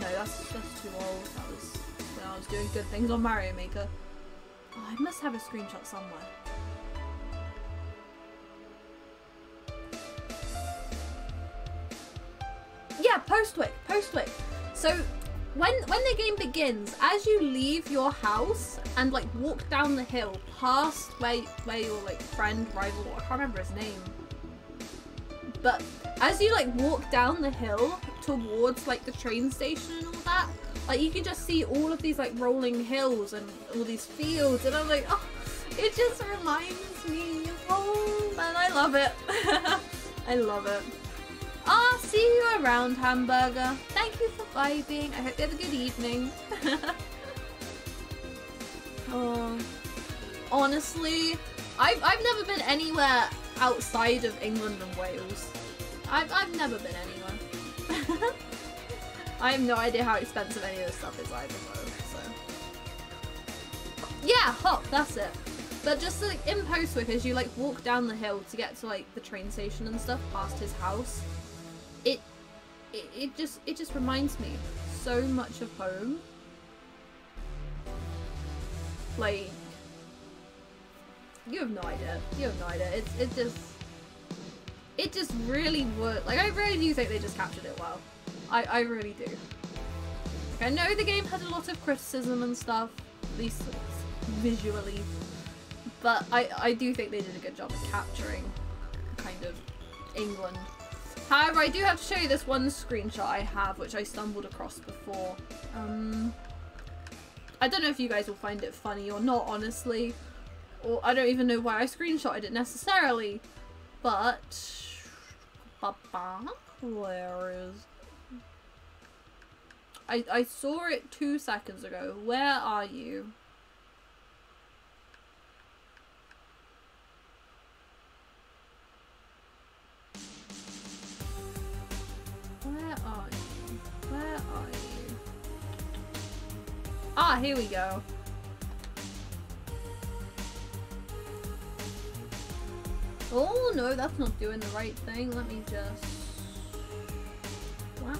No, that's that's too old. That was when I was doing good things on Mario Maker. Oh, I must have a screenshot somewhere. Yeah, Postwick, Postwick. So when when the game begins, as you leave your house and like walk down the hill past where where your like friend rival I can't remember his name. But as you like walk down the hill towards like the train station and all that, like you can just see all of these like rolling hills and all these fields and I'm like, oh it just reminds me of home and I love it. I love it. I'll see you around, Hamburger. Thank you for vibing. I hope you have a good evening. oh, honestly, I've, I've never been anywhere outside of England and Wales. I've, I've never been anywhere. I have no idea how expensive any of this stuff is either though, so. Yeah, hop, that's it. But just like in Postwick, as you like walk down the hill to get to like the train station and stuff past his house, it, it, it just it just reminds me so much of home. Like, you have no idea. You have no idea. It's it just it just really would like I really do think they just captured it well. I I really do. Like, I know the game had a lot of criticism and stuff, at least visually, but I I do think they did a good job of capturing kind of England However, I do have to show you this one screenshot I have, which I stumbled across before. Um, I don't know if you guys will find it funny or not, honestly. Or I don't even know why I screenshotted it necessarily. But... Where is... I, I saw it two seconds ago. Where are you? Where are you? Where are you? Ah, here we go. Oh no, that's not doing the right thing. Let me just... What?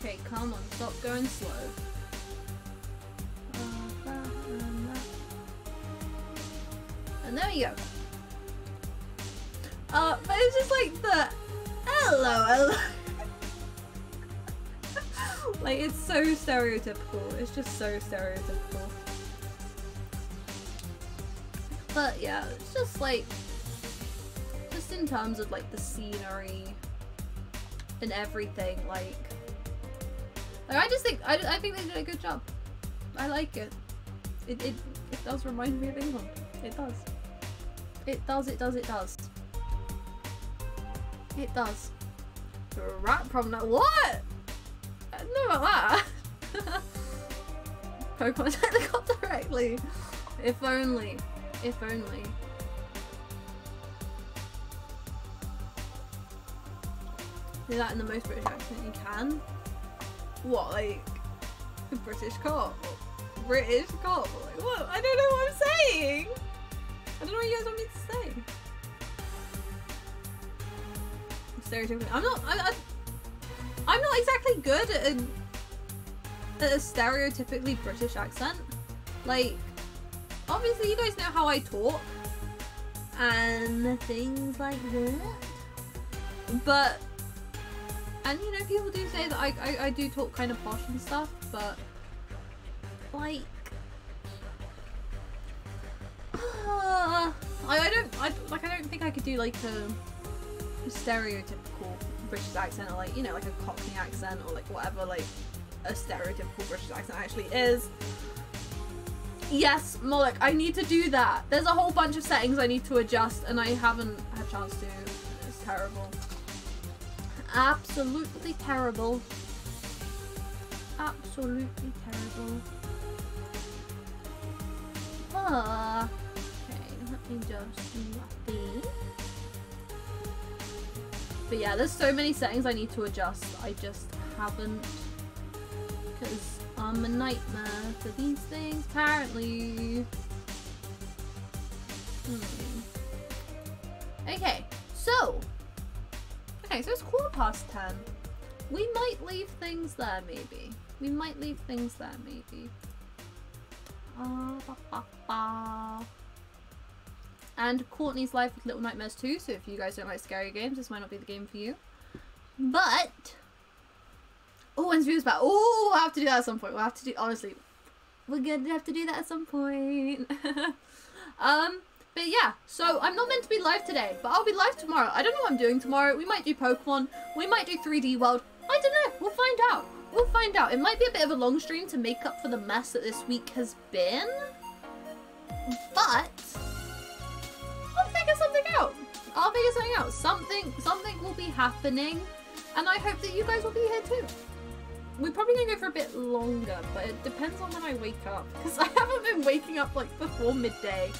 Okay, come on, stop going slow. And there we go. Uh, but it's just like the hello, hello. like it's so stereotypical. It's just so stereotypical. But yeah, it's just like, just in terms of like the scenery and everything, like, like I just think I, I think they did a good job. I like it. It it it does remind me of England. It does. It does. It does. It does. It does. Rat problem. What? Don't know about that. Pokemon attack the directly. If only. If only. Do that in the most British accent you can. What, like British cop? British cop? Like, what? I don't know what I'm saying. I don't know what you guys want me to say. stereotypically. I'm not. I, I, am not exactly good at a, at a stereotypically British accent. Like, obviously, you guys know how I talk and things like that. But, and you know, people do say that I, I, I do talk kind of posh and stuff, but like. Uh, I, I don't I like I don't think I could do like a stereotypical British accent or like, you know, like a Cockney accent or like whatever like a stereotypical British accent actually is. Yes, Moloch, I need to do that. There's a whole bunch of settings I need to adjust and I haven't had a chance to. It's terrible. Absolutely terrible. Absolutely terrible. Ah. Okay, let me just do. But yeah, there's so many settings I need to adjust. I just haven't. Because I'm a nightmare for these things, apparently. Hmm. Okay, so. Okay, so it's quarter past ten. We might leave things there, maybe. We might leave things there, maybe. And Courtney's Life with Little Nightmares 2, so if you guys don't like scary games, this might not be the game for you. But... Oh, when's View's back? Oh, we'll have to do that at some point. We'll have to do... Honestly, we're gonna have to do that at some point. um, but yeah, so I'm not meant to be live today, but I'll be live tomorrow. I don't know what I'm doing tomorrow. We might do Pokemon. We might do 3D World. I don't know. We'll find out. We'll find out. It might be a bit of a long stream to make up for the mess that this week has been. But I'll figure something out. I'll figure something out. Something something will be happening. And I hope that you guys will be here too. We're probably gonna go for a bit longer, but it depends on when I wake up. Because I haven't been waking up like before midday.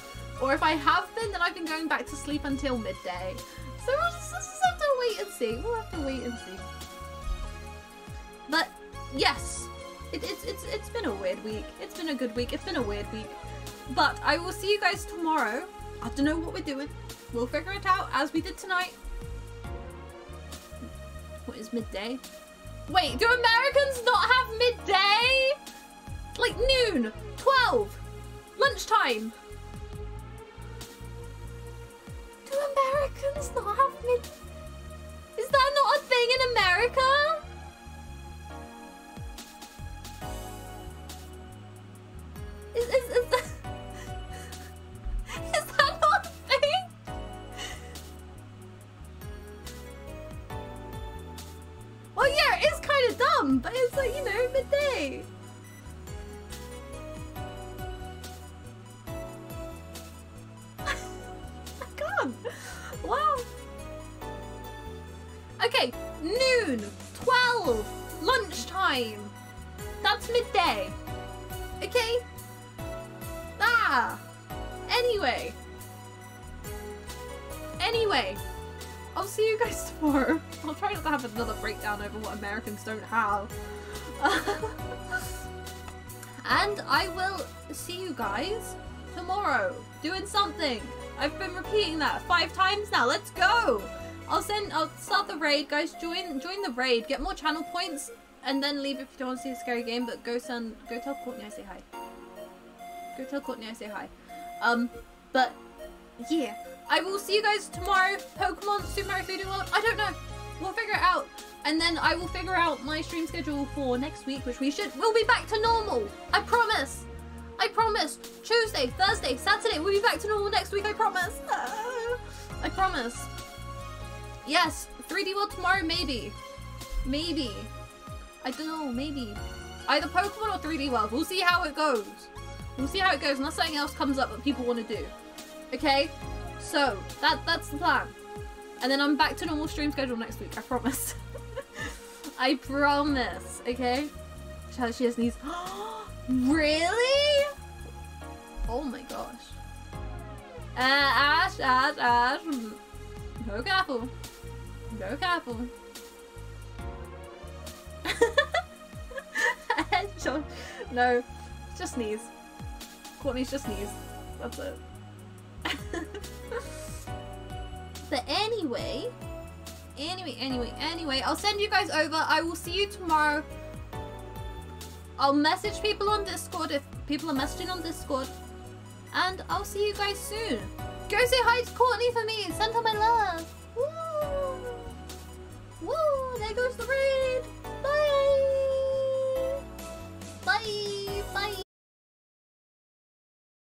Or if I have been, then I've been going back to sleep until midday. So we'll just, we'll just have to wait and see. We'll have to wait and see. But yes, it, it's it's it's been a weird week. It's been a good week. It's been a weird week. But I will see you guys tomorrow I don't know what we're doing. We'll figure it out as we did tonight. What is midday? Wait, do Americans not have midday? Like noon, 12, lunchtime. Do Americans not have mid... Is that not a thing in America? Is, is, is that... Is that but it's like, you know, midday. Wow. Okay, noon, 12, lunchtime. That's midday. Okay? Ah. Anyway. Anyway. I'll see you guys tomorrow. I'll try not to have another breakdown over what Americans don't have. Guys tomorrow doing something. I've been repeating that five times now. Let's go. I'll send. I'll start the raid, guys. Join. Join the raid. Get more channel points, and then leave if you don't want to see a scary game. But go send. Go tell Courtney I say hi. Go tell Courtney I say hi. Um, but yeah, I will see you guys tomorrow. Pokemon Super Mario 3D World. I don't know. We'll figure it out. And then I will figure out my stream schedule for next week, which we should. We'll be back to normal. I promise. I promise. Tuesday, Thursday, Saturday. We'll be back to normal next week. I promise. I promise. Yes, 3D World tomorrow, maybe. Maybe. I don't know, maybe. Either Pokemon or 3D World. We'll see how it goes. We'll see how it goes unless something else comes up that people want to do. Okay? So, that that's the plan. And then I'm back to normal stream schedule next week, I promise. I promise, okay? She she has sneeze. Really? Oh my gosh. Uh, Ash, Ash, Ash. Go careful. Go careful. no, just sneeze. Courtney's just sneeze. That's it. but anyway, anyway, anyway, anyway, I'll send you guys over. I will see you tomorrow. I'll message people on Discord if people are messaging on Discord. And I'll see you guys soon. Go say hi to Courtney for me. Send her my love. Woo! Woo! There goes the raid. Bye. Bye. Bye.